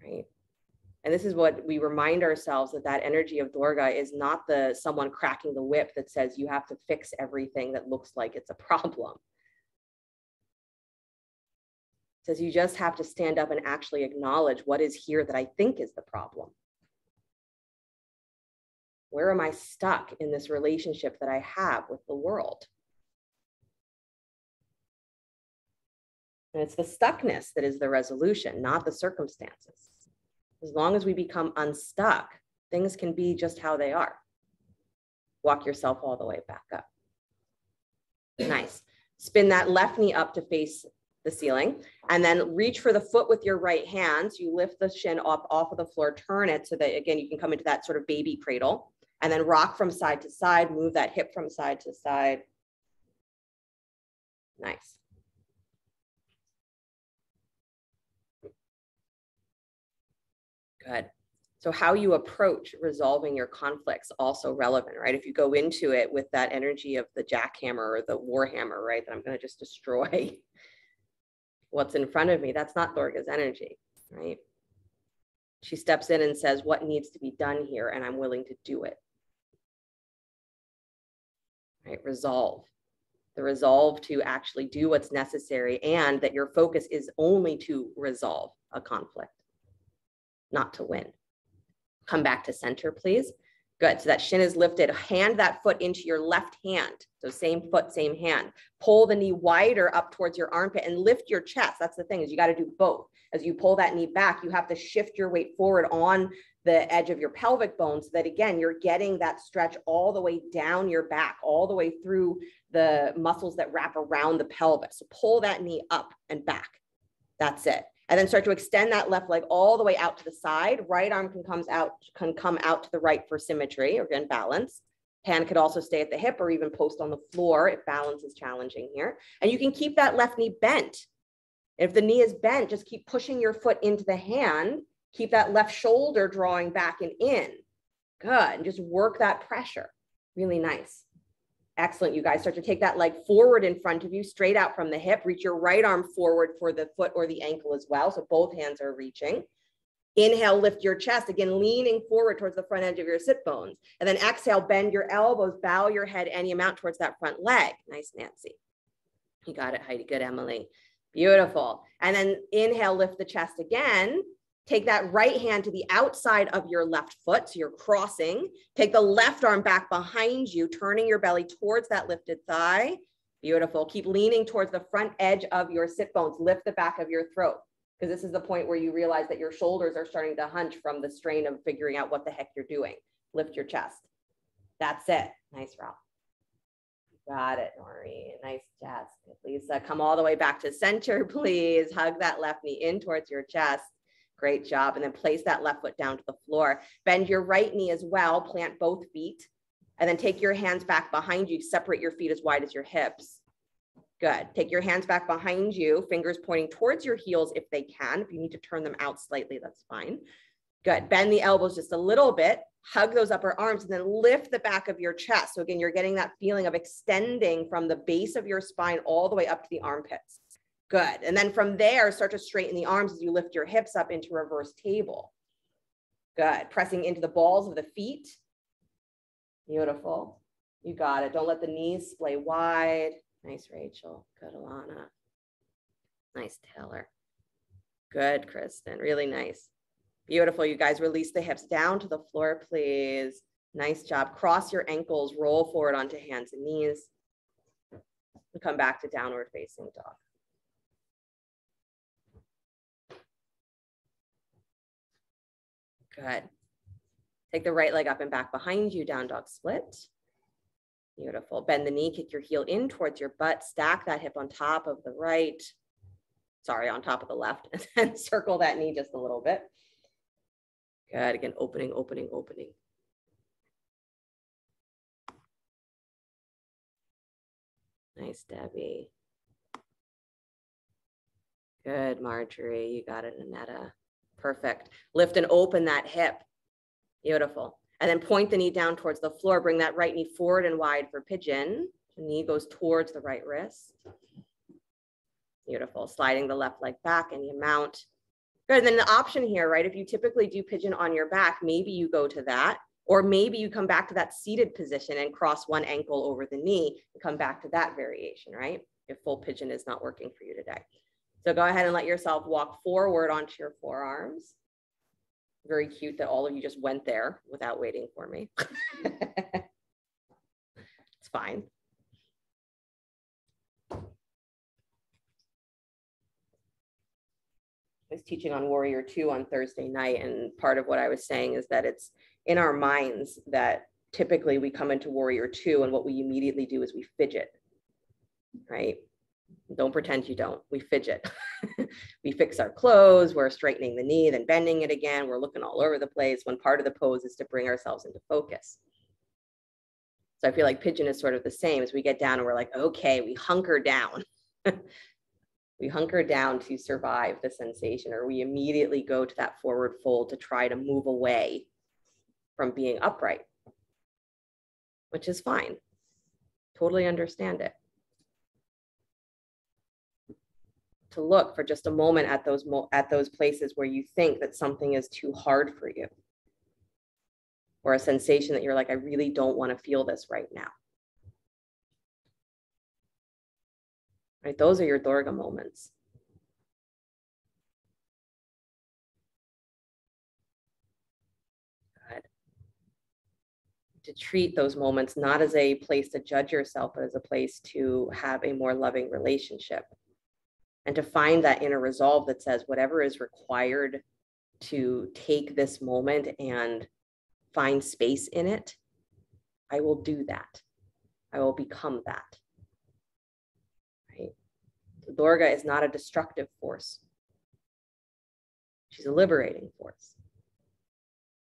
right? And this is what we remind ourselves that that energy of Durga is not the someone cracking the whip that says you have to fix everything that looks like it's a problem. It says you just have to stand up and actually acknowledge what is here that I think is the problem. Where am I stuck in this relationship that I have with the world? And it's the stuckness that is the resolution, not the circumstances. As long as we become unstuck, things can be just how they are. Walk yourself all the way back up. Nice. Spin that left knee up to face the ceiling and then reach for the foot with your right hand. So you lift the shin up off of the floor, turn it so that again, you can come into that sort of baby cradle and then rock from side to side, move that hip from side to side. Nice. Good. So how you approach resolving your conflicts also relevant, right? If you go into it with that energy of the jackhammer or the warhammer, right, that I'm going to just destroy what's in front of me, that's not Durga's energy, right? She steps in and says, what needs to be done here? And I'm willing to do it. Right? Resolve. The resolve to actually do what's necessary and that your focus is only to resolve a conflict not to win. Come back to center, please. Good. So that shin is lifted. Hand that foot into your left hand. So same foot, same hand. Pull the knee wider up towards your armpit and lift your chest. That's the thing is you got to do both. As you pull that knee back, you have to shift your weight forward on the edge of your pelvic bone so that again, you're getting that stretch all the way down your back, all the way through the muscles that wrap around the pelvis. So pull that knee up and back. That's it and then start to extend that left leg all the way out to the side. Right arm can comes out can come out to the right for symmetry or again balance. Hand could also stay at the hip or even post on the floor if balance is challenging here. And you can keep that left knee bent. If the knee is bent, just keep pushing your foot into the hand. Keep that left shoulder drawing back and in. Good. And just work that pressure. Really nice. Excellent. You guys start to take that leg forward in front of you, straight out from the hip. Reach your right arm forward for the foot or the ankle as well. So both hands are reaching. Inhale, lift your chest, again, leaning forward towards the front edge of your sit bones. And then exhale, bend your elbows, bow your head any amount towards that front leg. Nice, Nancy. You got it, Heidi. Good, Emily. Beautiful. And then inhale, lift the chest again. Take that right hand to the outside of your left foot. So you're crossing. Take the left arm back behind you, turning your belly towards that lifted thigh. Beautiful. Keep leaning towards the front edge of your sit bones. Lift the back of your throat because this is the point where you realize that your shoulders are starting to hunch from the strain of figuring out what the heck you're doing. Lift your chest. That's it. Nice, Ralph. Got it, Nori. Nice chest. Lisa, come all the way back to center, please. Hug that left knee in towards your chest. Great job. And then place that left foot down to the floor. Bend your right knee as well. Plant both feet. And then take your hands back behind you. Separate your feet as wide as your hips. Good. Take your hands back behind you, fingers pointing towards your heels if they can. If you need to turn them out slightly, that's fine. Good. Bend the elbows just a little bit. Hug those upper arms and then lift the back of your chest. So again, you're getting that feeling of extending from the base of your spine all the way up to the armpits. Good. And then from there, start to straighten the arms as you lift your hips up into reverse table. Good. Pressing into the balls of the feet. Beautiful. You got it. Don't let the knees splay wide. Nice, Rachel. Good, Alana. Nice, Taylor. Good, Kristen. Really nice. Beautiful. You guys release the hips down to the floor, please. Nice job. Cross your ankles, roll forward onto hands and knees. And come back to downward facing dog. Good. Take the right leg up and back behind you, down dog split. Beautiful. Bend the knee, kick your heel in towards your butt, stack that hip on top of the right, sorry, on top of the left, and then circle that knee just a little bit. Good. Again, opening, opening, opening. Nice, Debbie. Good, Marjorie. You got it, Annetta. Perfect. Lift and open that hip. Beautiful. And then point the knee down towards the floor. Bring that right knee forward and wide for pigeon. The knee goes towards the right wrist. Beautiful. Sliding the left leg back any amount. Good. And then the option here, right? If you typically do pigeon on your back, maybe you go to that. Or maybe you come back to that seated position and cross one ankle over the knee and come back to that variation, right? If full pigeon is not working for you today. So go ahead and let yourself walk forward onto your forearms. Very cute that all of you just went there without waiting for me. it's fine. I was teaching on Warrior 2 on Thursday night, and part of what I was saying is that it's in our minds that typically we come into Warrior 2, and what we immediately do is we fidget, right? Don't pretend you don't. We fidget. we fix our clothes. We're straightening the knee, then bending it again. We're looking all over the place when part of the pose is to bring ourselves into focus. So I feel like pigeon is sort of the same as we get down and we're like, okay, we hunker down. we hunker down to survive the sensation, or we immediately go to that forward fold to try to move away from being upright, which is fine. Totally understand it. To look for just a moment at those at those places where you think that something is too hard for you. Or a sensation that you're like i really don't want to feel this right now. Right? Those are your durga moments. To treat those moments not as a place to judge yourself, but as a place to have a more loving relationship. And to find that inner resolve that says, whatever is required to take this moment and find space in it, I will do that. I will become that. Right? Durga is not a destructive force. She's a liberating force.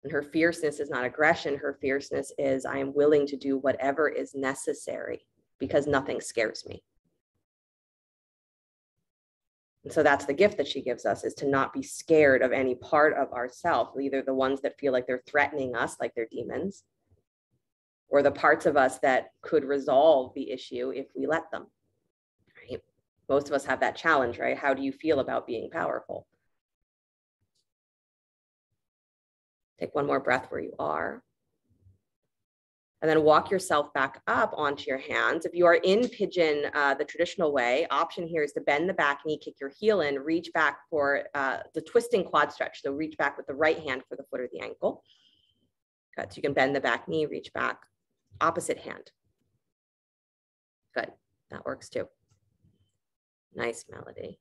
And her fierceness is not aggression. Her fierceness is I am willing to do whatever is necessary because nothing scares me. And so that's the gift that she gives us is to not be scared of any part of ourself, either the ones that feel like they're threatening us, like they're demons, or the parts of us that could resolve the issue if we let them. Right? Most of us have that challenge, right? How do you feel about being powerful? Take one more breath where you are. And then walk yourself back up onto your hands. If you are in pigeon uh, the traditional way, option here is to bend the back knee, kick your heel in, reach back for uh, the twisting quad stretch. So reach back with the right hand for the foot or the ankle. Good. So you can bend the back knee, reach back, opposite hand. Good. That works too. Nice melody.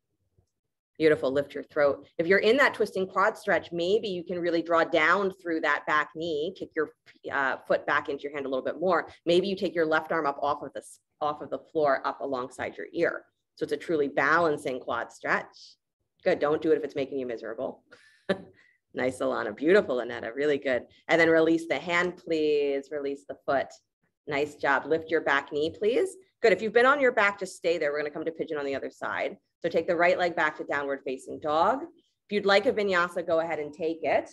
Beautiful, lift your throat. If you're in that twisting quad stretch, maybe you can really draw down through that back knee, kick your uh, foot back into your hand a little bit more. Maybe you take your left arm up off of the, off of the floor up alongside your ear. So it's a truly balancing quad stretch. Good, don't do it if it's making you miserable. nice, Alana, beautiful, Annetta, really good. And then release the hand, please, release the foot. Nice job, lift your back knee, please. Good, if you've been on your back, just stay there. We're gonna come to pigeon on the other side. So take the right leg back to downward facing dog. If you'd like a vinyasa, go ahead and take it.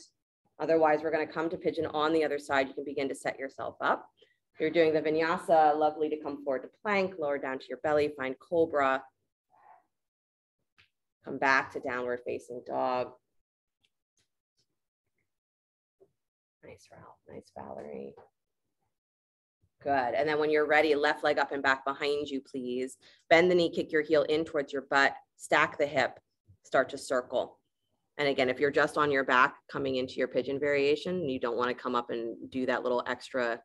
Otherwise, we're gonna come to pigeon on the other side. You can begin to set yourself up. If you're doing the vinyasa, lovely to come forward to plank, lower down to your belly, find cobra. Come back to downward facing dog. Nice, Ralph. Nice, Valerie. Good. And then when you're ready, left leg up and back behind you, please. Bend the knee, kick your heel in towards your butt, stack the hip, start to circle. And again, if you're just on your back coming into your pigeon variation, you don't want to come up and do that little extra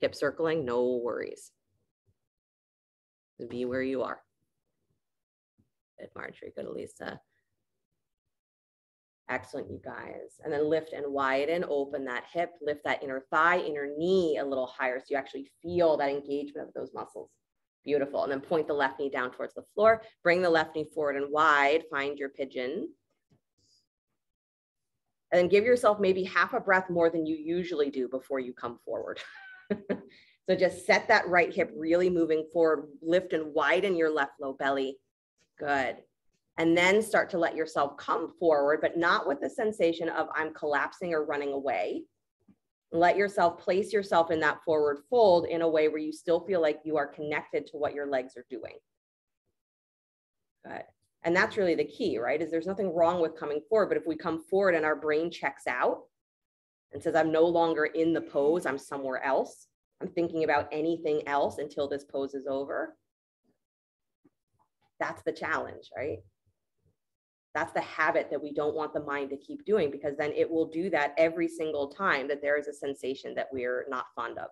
hip circling, no worries. Be where you are. Good, Marjorie. Good, Elisa. Excellent, you guys. And then lift and widen, open that hip, lift that inner thigh, inner knee a little higher so you actually feel that engagement of those muscles. Beautiful. And then point the left knee down towards the floor. Bring the left knee forward and wide. Find your pigeon. And then give yourself maybe half a breath more than you usually do before you come forward. so just set that right hip really moving forward. Lift and widen your left low belly. Good and then start to let yourself come forward, but not with the sensation of I'm collapsing or running away. Let yourself place yourself in that forward fold in a way where you still feel like you are connected to what your legs are doing. Good. And that's really the key, right? Is there's nothing wrong with coming forward, but if we come forward and our brain checks out and says, I'm no longer in the pose, I'm somewhere else, I'm thinking about anything else until this pose is over. That's the challenge, right? That's the habit that we don't want the mind to keep doing because then it will do that every single time that there is a sensation that we're not fond of.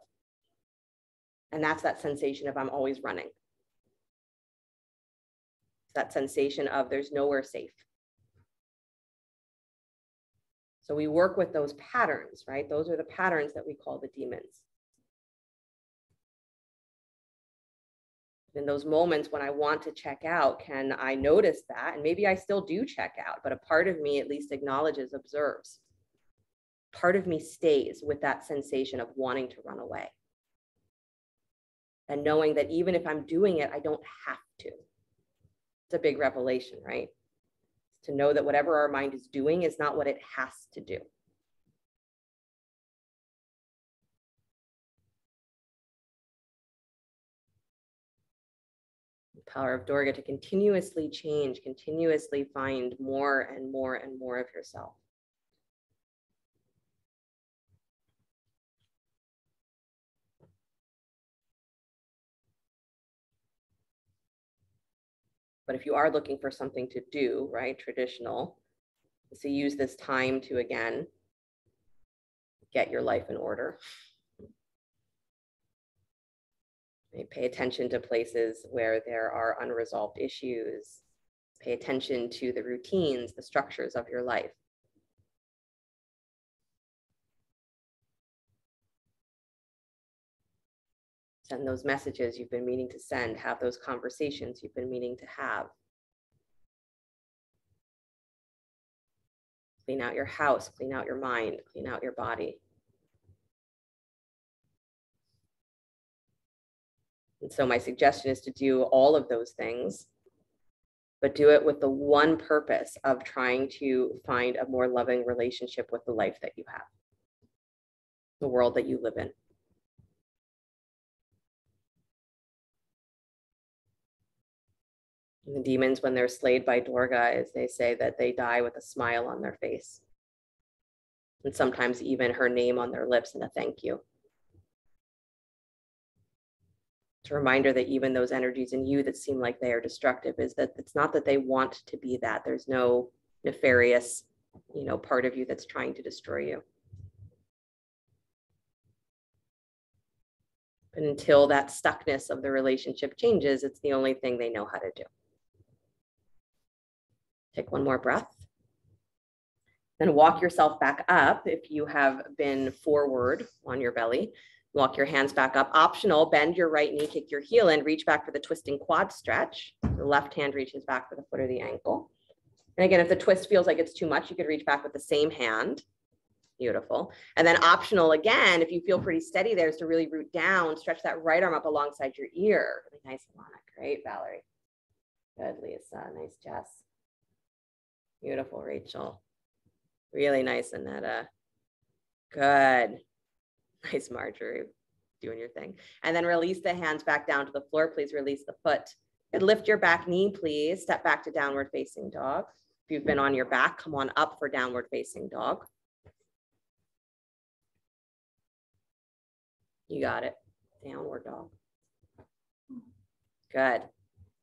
And that's that sensation of I'm always running. That sensation of there's nowhere safe. So we work with those patterns, right? Those are the patterns that we call the demons. In those moments when I want to check out, can I notice that? And maybe I still do check out, but a part of me at least acknowledges, observes. Part of me stays with that sensation of wanting to run away. And knowing that even if I'm doing it, I don't have to. It's a big revelation, right? To know that whatever our mind is doing is not what it has to do. Power of Durga to continuously change, continuously find more and more and more of yourself. But if you are looking for something to do, right, traditional, so use this time to again get your life in order. Pay attention to places where there are unresolved issues. Pay attention to the routines, the structures of your life. Send those messages you've been meaning to send, have those conversations you've been meaning to have. Clean out your house, clean out your mind, clean out your body. And so my suggestion is to do all of those things, but do it with the one purpose of trying to find a more loving relationship with the life that you have, the world that you live in. And the demons, when they're slayed by Durga, is they say that they die with a smile on their face. And sometimes even her name on their lips and a thank you. It's a reminder that even those energies in you that seem like they are destructive is that it's not that they want to be that. There's no nefarious, you know, part of you that's trying to destroy you. But until that stuckness of the relationship changes, it's the only thing they know how to do. Take one more breath. Then walk yourself back up if you have been forward on your belly. Walk your hands back up. Optional, bend your right knee, kick your heel in, reach back for the twisting quad stretch. The left hand reaches back for the foot or the ankle. And again, if the twist feels like it's too much, you could reach back with the same hand. Beautiful. And then optional again, if you feel pretty steady there, is to really root down, stretch that right arm up alongside your ear. Really nice, Alana. Great, Valerie. Good, Lisa. Nice, Jess. Beautiful, Rachel. Really nice, Annetta. Good. Nice, Marjorie, doing your thing. And then release the hands back down to the floor. Please release the foot. And lift your back knee, please. Step back to downward facing dog. If you've been on your back, come on up for downward facing dog. You got it. Downward dog. Good.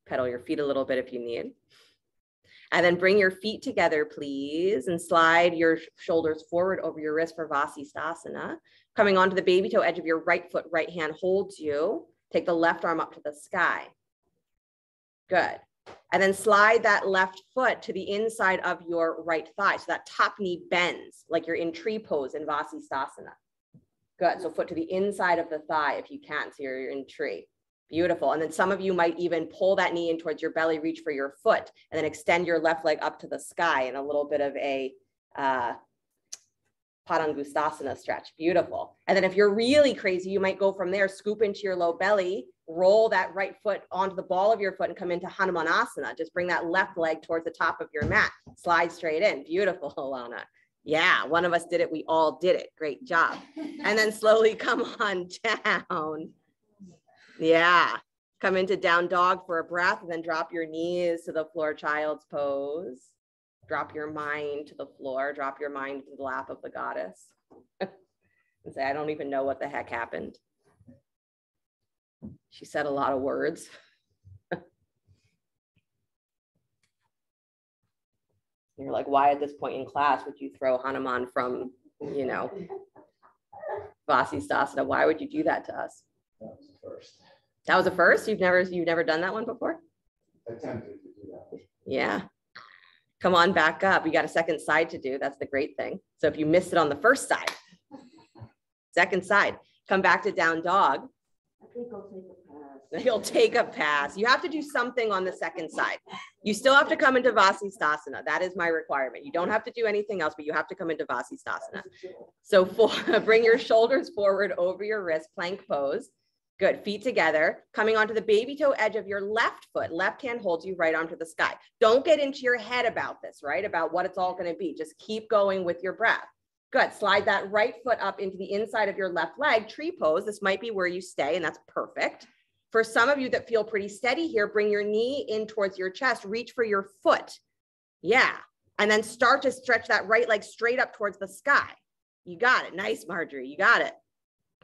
Pedal your feet a little bit if you need. And then bring your feet together, please, and slide your shoulders forward over your wrist for Vasisthasana. Coming onto the baby toe edge of your right foot, right hand holds you. Take the left arm up to the sky. Good. And then slide that left foot to the inside of your right thigh. So that top knee bends like you're in tree pose in Vasisthasana. Good. So foot to the inside of the thigh if you can. So you're in tree. Beautiful. And then some of you might even pull that knee in towards your belly, reach for your foot, and then extend your left leg up to the sky in a little bit of a uh, Padangusthasana stretch. Beautiful. And then if you're really crazy, you might go from there, scoop into your low belly, roll that right foot onto the ball of your foot and come into Hanumanasana. Just bring that left leg towards the top of your mat. Slide straight in. Beautiful, Alana. Yeah, one of us did it. We all did it. Great job. And then slowly come on down yeah. Come into down dog for a breath and then drop your knees to the floor child's pose. Drop your mind to the floor, drop your mind to the lap of the goddess. and say, I don't even know what the heck happened. She said a lot of words. You're like, why at this point in class would you throw Hanuman from, you know, Vasisthasana? Why would you do that to us? That was the first. That was a first. You've never you've never done that one before. Attempted to do that. Yeah. Come on back up. You got a second side to do. That's the great thing. So if you missed it on the first side, second side, come back to down dog. I think I'll take a pass. He'll take a pass. You have to do something on the second side. You still have to come into Vasisthasana. That is my requirement. You don't have to do anything else, but you have to come into Vasisthasana. So for, bring your shoulders forward over your wrist, plank pose. Good, feet together, coming onto the baby toe edge of your left foot. Left hand holds you right onto the sky. Don't get into your head about this, right? About what it's all gonna be. Just keep going with your breath. Good, slide that right foot up into the inside of your left leg, tree pose. This might be where you stay and that's perfect. For some of you that feel pretty steady here, bring your knee in towards your chest, reach for your foot. Yeah, and then start to stretch that right leg straight up towards the sky. You got it, nice Marjorie, you got it.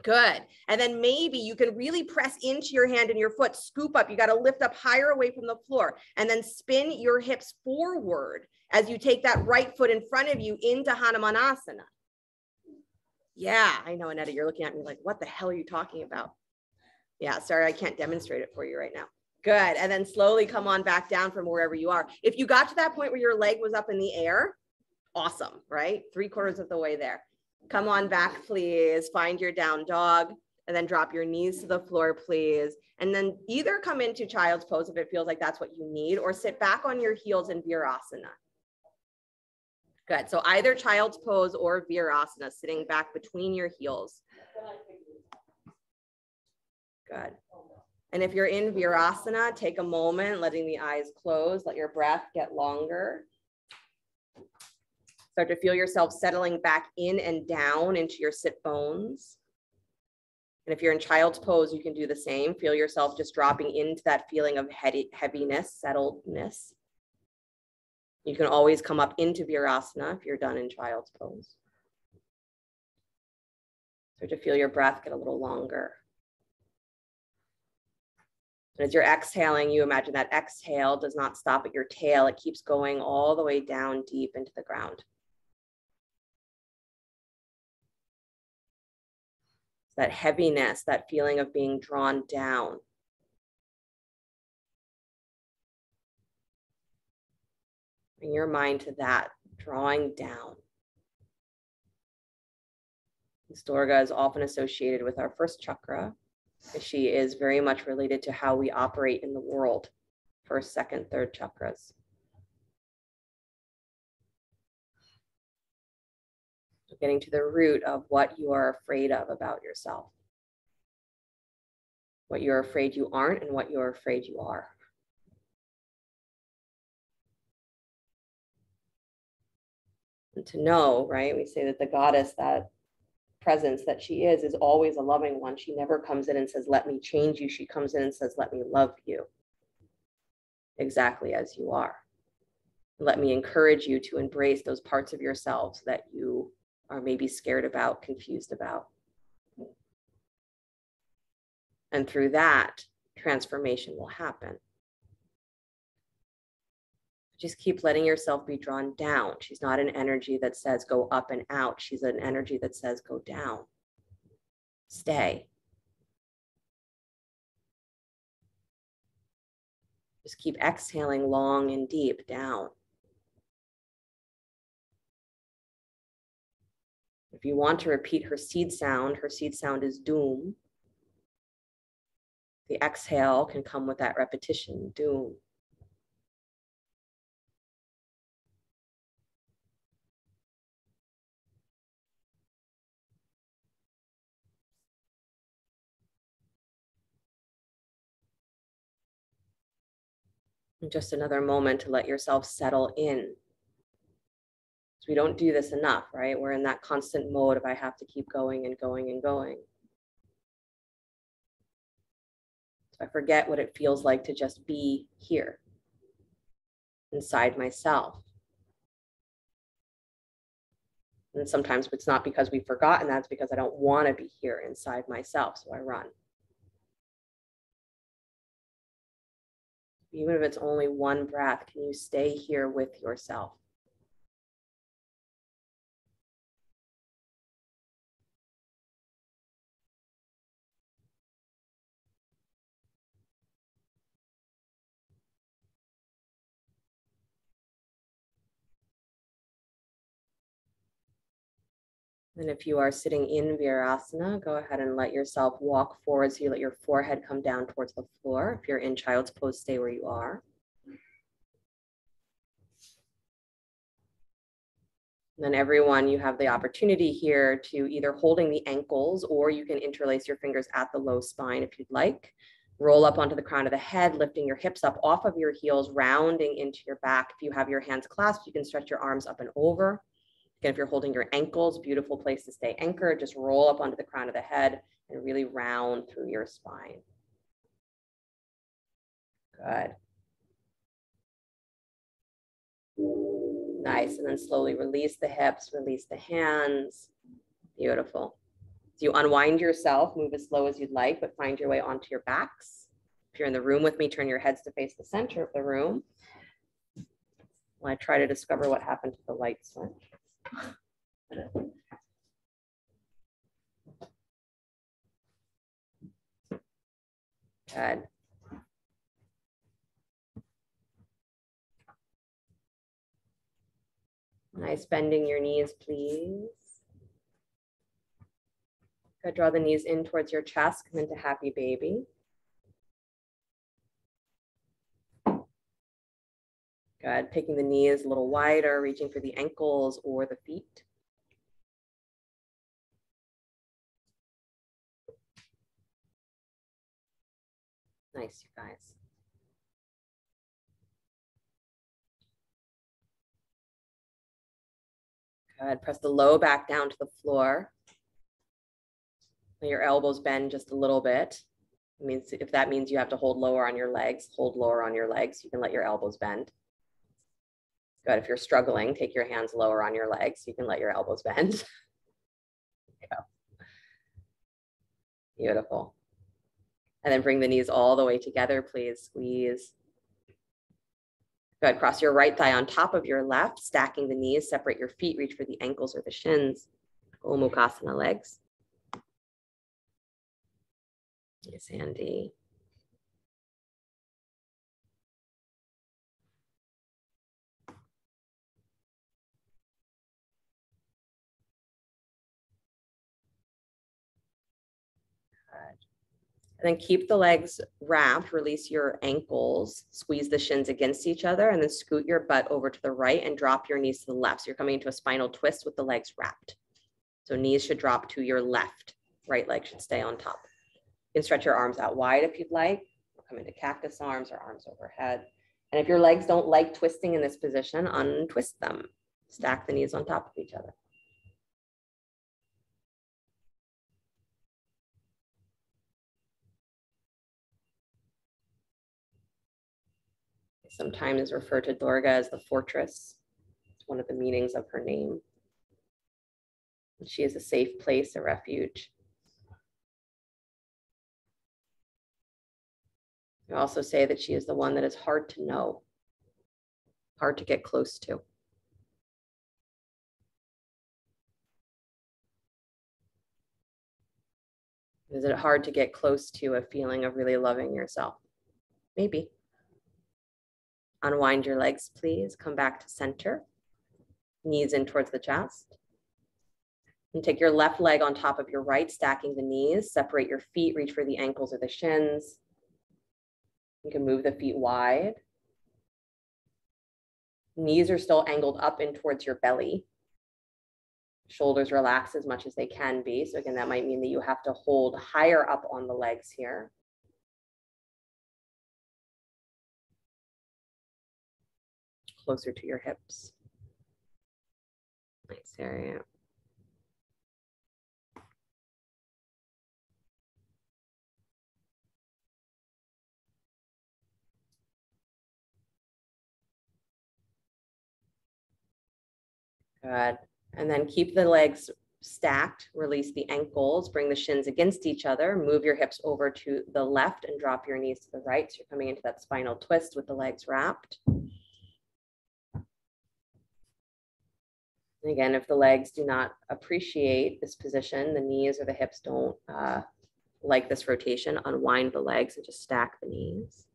Good. And then maybe you can really press into your hand and your foot, scoop up. You got to lift up higher away from the floor and then spin your hips forward as you take that right foot in front of you into Hanumanasana. Yeah, I know, Annetta, you're looking at me like, what the hell are you talking about? Yeah, sorry, I can't demonstrate it for you right now. Good. And then slowly come on back down from wherever you are. If you got to that point where your leg was up in the air, awesome, right? Three quarters of the way there. Come on back, please. Find your down dog and then drop your knees to the floor, please. And then either come into child's pose if it feels like that's what you need, or sit back on your heels in Virasana. Good. So either child's pose or Virasana, sitting back between your heels. Good. And if you're in Virasana, take a moment, letting the eyes close, let your breath get longer. Start to feel yourself settling back in and down into your sit bones. And if you're in child's pose, you can do the same. Feel yourself just dropping into that feeling of heady, heaviness, settledness. You can always come up into Virasana if you're done in child's pose. Start to feel your breath get a little longer. And as you're exhaling, you imagine that exhale does not stop at your tail. It keeps going all the way down deep into the ground. That heaviness, that feeling of being drawn down. Bring your mind to that, drawing down. Durga is often associated with our first chakra, she is very much related to how we operate in the world, first, second, third chakras. Getting to the root of what you are afraid of about yourself, what you're afraid you aren't, and what you're afraid you are. And to know, right? We say that the goddess that presence that she is is always a loving one. She never comes in and says, Let me change you. She comes in and says, Let me love you exactly as you are. Let me encourage you to embrace those parts of yourselves that you are maybe scared about, confused about. And through that, transformation will happen just keep letting yourself be drawn down. She's not an energy that says go up and out. She's an energy that says go down. Stay. Just keep exhaling long and deep down. You want to repeat her seed sound, her seed sound is doom. The exhale can come with that repetition, doom. just another moment to let yourself settle in. We don't do this enough, right? We're in that constant mode of I have to keep going and going and going. So I forget what it feels like to just be here inside myself. And sometimes it's not because we've forgotten that's because I don't want to be here inside myself. So I run. even if it's only one breath, can you stay here with yourself? And if you are sitting in Virasana, go ahead and let yourself walk forward so you let your forehead come down towards the floor. If you're in child's pose, stay where you are. And then everyone, you have the opportunity here to either holding the ankles or you can interlace your fingers at the low spine if you'd like. Roll up onto the crown of the head, lifting your hips up off of your heels, rounding into your back. If you have your hands clasped, you can stretch your arms up and over. Again, if you're holding your ankles, beautiful place to stay anchored. Just roll up onto the crown of the head and really round through your spine. Good. Nice. And then slowly release the hips, release the hands. Beautiful. So you unwind yourself, move as slow as you'd like, but find your way onto your backs. If you're in the room with me, turn your heads to face the center of the room. I try to discover what happened to the light switch. Good. Nice bending your knees, please. Good, draw the knees in towards your chest, come into happy baby. Good, taking the knees a little wider, reaching for the ankles or the feet. Nice, you guys. Good. Press the low back down to the floor. Let your elbows bend just a little bit. It means if that means you have to hold lower on your legs, hold lower on your legs. You can let your elbows bend. Good. If you're struggling, take your hands lower on your legs. You can let your elbows bend. Go. Beautiful. And then bring the knees all the way together, please. Squeeze. Good. Cross your right thigh on top of your left, stacking the knees, separate your feet, reach for the ankles or the shins. Gomukhasana legs. Yes, And then keep the legs wrapped, release your ankles, squeeze the shins against each other, and then scoot your butt over to the right and drop your knees to the left. So you're coming into a spinal twist with the legs wrapped. So knees should drop to your left, right leg should stay on top. You can stretch your arms out wide if you'd like. Come into cactus arms or arms overhead. And if your legs don't like twisting in this position, untwist them. Stack the knees on top of each other. Sometimes refer to Durga as the fortress. It's one of the meanings of her name. She is a safe place, a refuge. You also say that she is the one that is hard to know, hard to get close to. Is it hard to get close to a feeling of really loving yourself? Maybe. Unwind your legs, please. Come back to center. Knees in towards the chest. And take your left leg on top of your right, stacking the knees. Separate your feet, reach for the ankles or the shins. You can move the feet wide. Knees are still angled up in towards your belly. Shoulders relax as much as they can be. So again, that might mean that you have to hold higher up on the legs here. Closer to your hips. Nice area. Good. And then keep the legs stacked, release the ankles, bring the shins against each other, move your hips over to the left and drop your knees to the right. So you're coming into that spinal twist with the legs wrapped. And again, if the legs do not appreciate this position, the knees or the hips don't uh, like this rotation, unwind the legs and just stack the knees.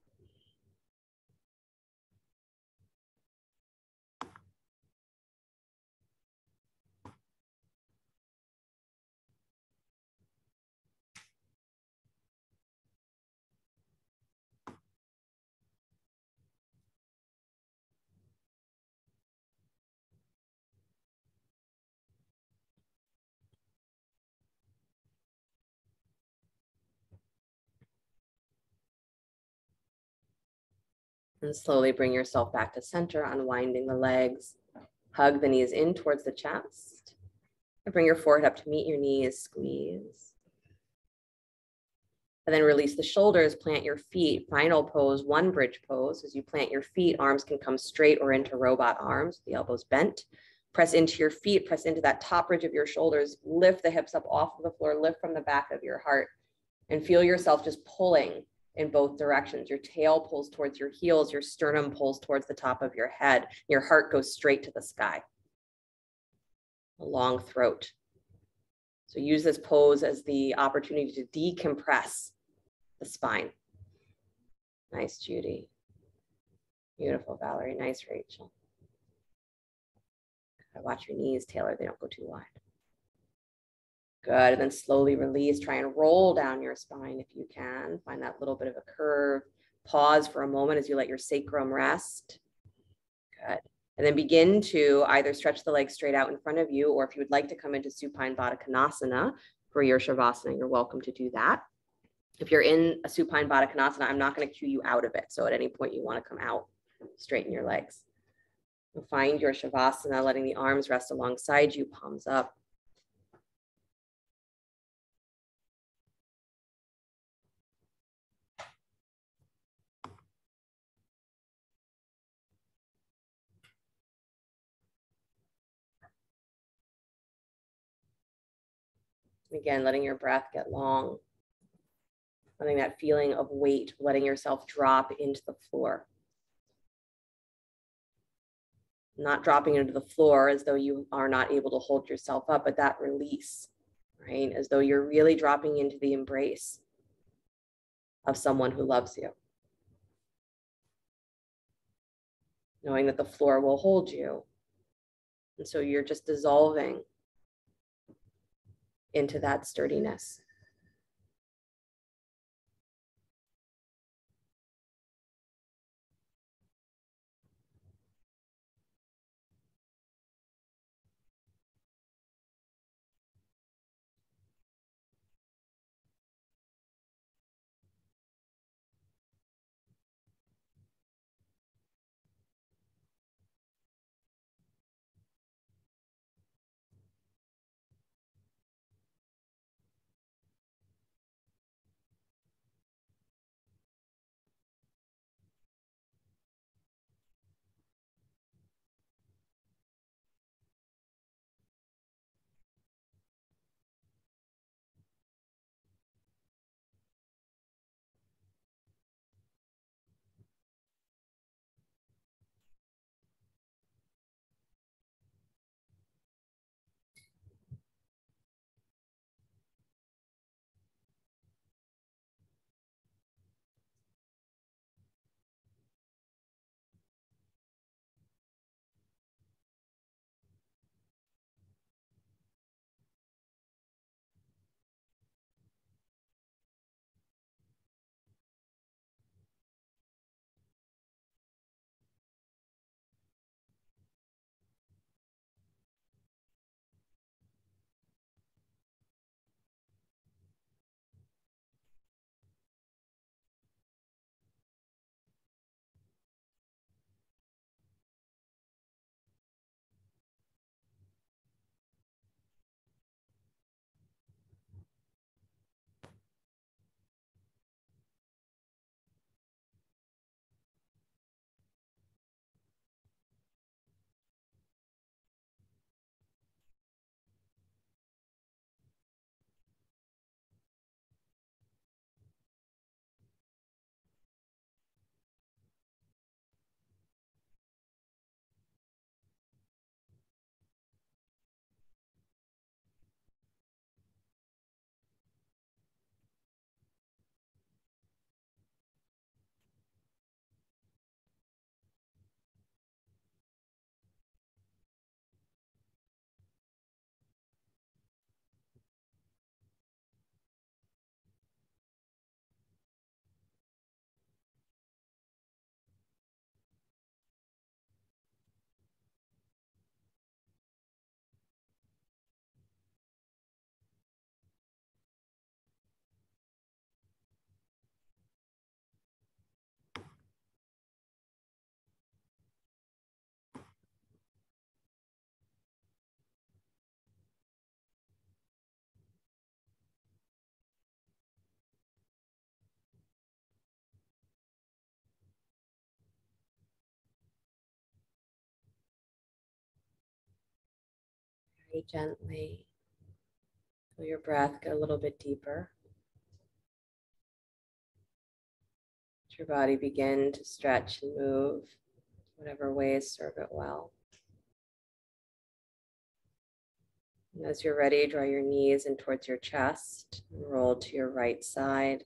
And slowly bring yourself back to center, unwinding the legs. Hug the knees in towards the chest. And bring your forehead up to meet your knees, squeeze. And then release the shoulders, plant your feet. Final pose, one bridge pose. As you plant your feet, arms can come straight or into robot arms, the elbows bent. Press into your feet, press into that top ridge of your shoulders. Lift the hips up off of the floor, lift from the back of your heart, and feel yourself just pulling in both directions. Your tail pulls towards your heels, your sternum pulls towards the top of your head, your heart goes straight to the sky. A long throat. So use this pose as the opportunity to decompress the spine. Nice, Judy. Beautiful, Valerie. Nice, Rachel. Gotta Watch your knees, Taylor. They don't go too wide. Good. And then slowly release. Try and roll down your spine if you can. Find that little bit of a curve. Pause for a moment as you let your sacrum rest. Good. And then begin to either stretch the legs straight out in front of you, or if you would like to come into supine Baddha Konasana for your Shavasana, you're welcome to do that. If you're in a supine Baddha Konasana, I'm not going to cue you out of it. So at any point you want to come out, straighten your legs. You'll find your Shavasana, letting the arms rest alongside you, palms up. Again, letting your breath get long. Letting that feeling of weight, letting yourself drop into the floor. Not dropping into the floor as though you are not able to hold yourself up, but that release, right? As though you're really dropping into the embrace of someone who loves you. Knowing that the floor will hold you. And so you're just dissolving into that sturdiness. Very gently. Feel your breath get a little bit deeper. Let your body begin to stretch and move, whatever ways serve it well. And as you're ready, draw your knees in towards your chest and roll to your right side.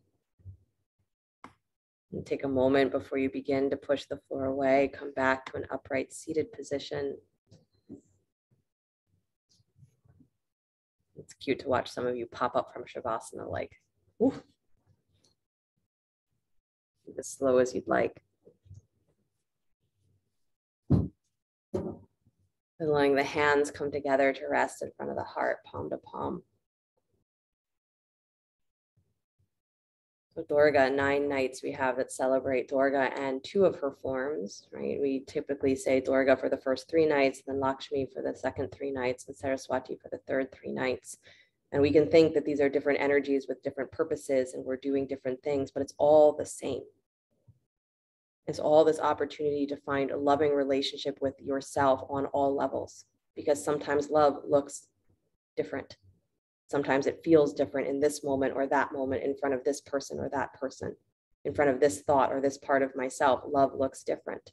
And take a moment before you begin to push the floor away. Come back to an upright seated position. It's cute to watch some of you pop up from Shavasana like, "Ooh." as slow as you'd like. And the hands come together to rest in front of the heart, palm to palm. Durga, nine nights we have that celebrate Durga and two of her forms, right? We typically say Durga for the first three nights, then Lakshmi for the second three nights, and Saraswati for the third three nights. And we can think that these are different energies with different purposes and we're doing different things, but it's all the same. It's all this opportunity to find a loving relationship with yourself on all levels, because sometimes love looks different. Sometimes it feels different in this moment or that moment in front of this person or that person, in front of this thought or this part of myself. Love looks different.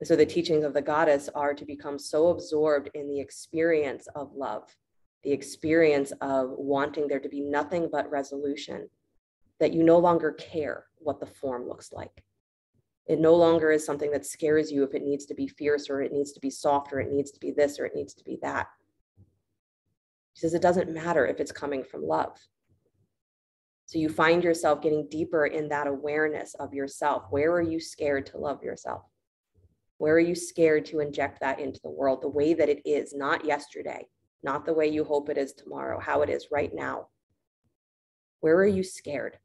And so the teachings of the goddess are to become so absorbed in the experience of love, the experience of wanting there to be nothing but resolution, that you no longer care what the form looks like. It no longer is something that scares you if it needs to be fierce or it needs to be soft or it needs to be this or it needs to be that she says it doesn't matter if it's coming from love. So you find yourself getting deeper in that awareness of yourself. Where are you scared to love yourself? Where are you scared to inject that into the world the way that it is, not yesterday, not the way you hope it is tomorrow, how it is right now? Where are you scared?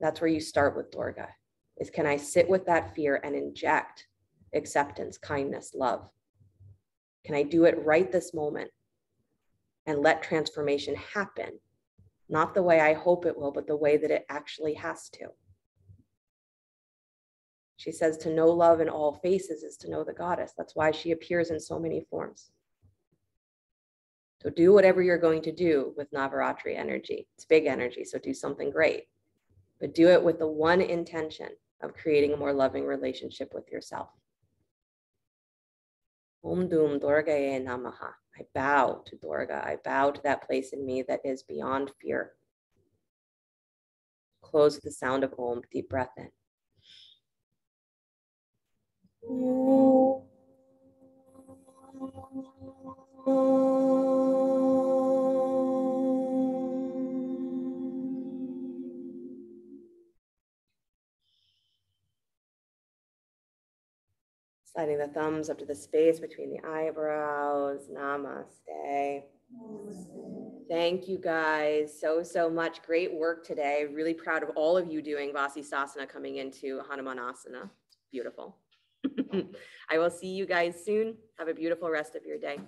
That's where you start with Durga. Is can I sit with that fear and inject acceptance, kindness, love? Can I do it right this moment? And let transformation happen. Not the way I hope it will, but the way that it actually has to. She says to know love in all faces is to know the goddess. That's why she appears in so many forms. So do whatever you're going to do with Navaratri energy. It's big energy, so do something great. But do it with the one intention of creating a more loving relationship with yourself. Om Dum Durgaye Namaha. I bow to Durga. I bow to that place in me that is beyond fear. Close with the sound of Om, deep breath in. Sliding the thumbs up to the space between the eyebrows. Namaste. Thank you guys so, so much. Great work today. Really proud of all of you doing Vasisthasana coming into Hanumanasana. Beautiful. I will see you guys soon. Have a beautiful rest of your day.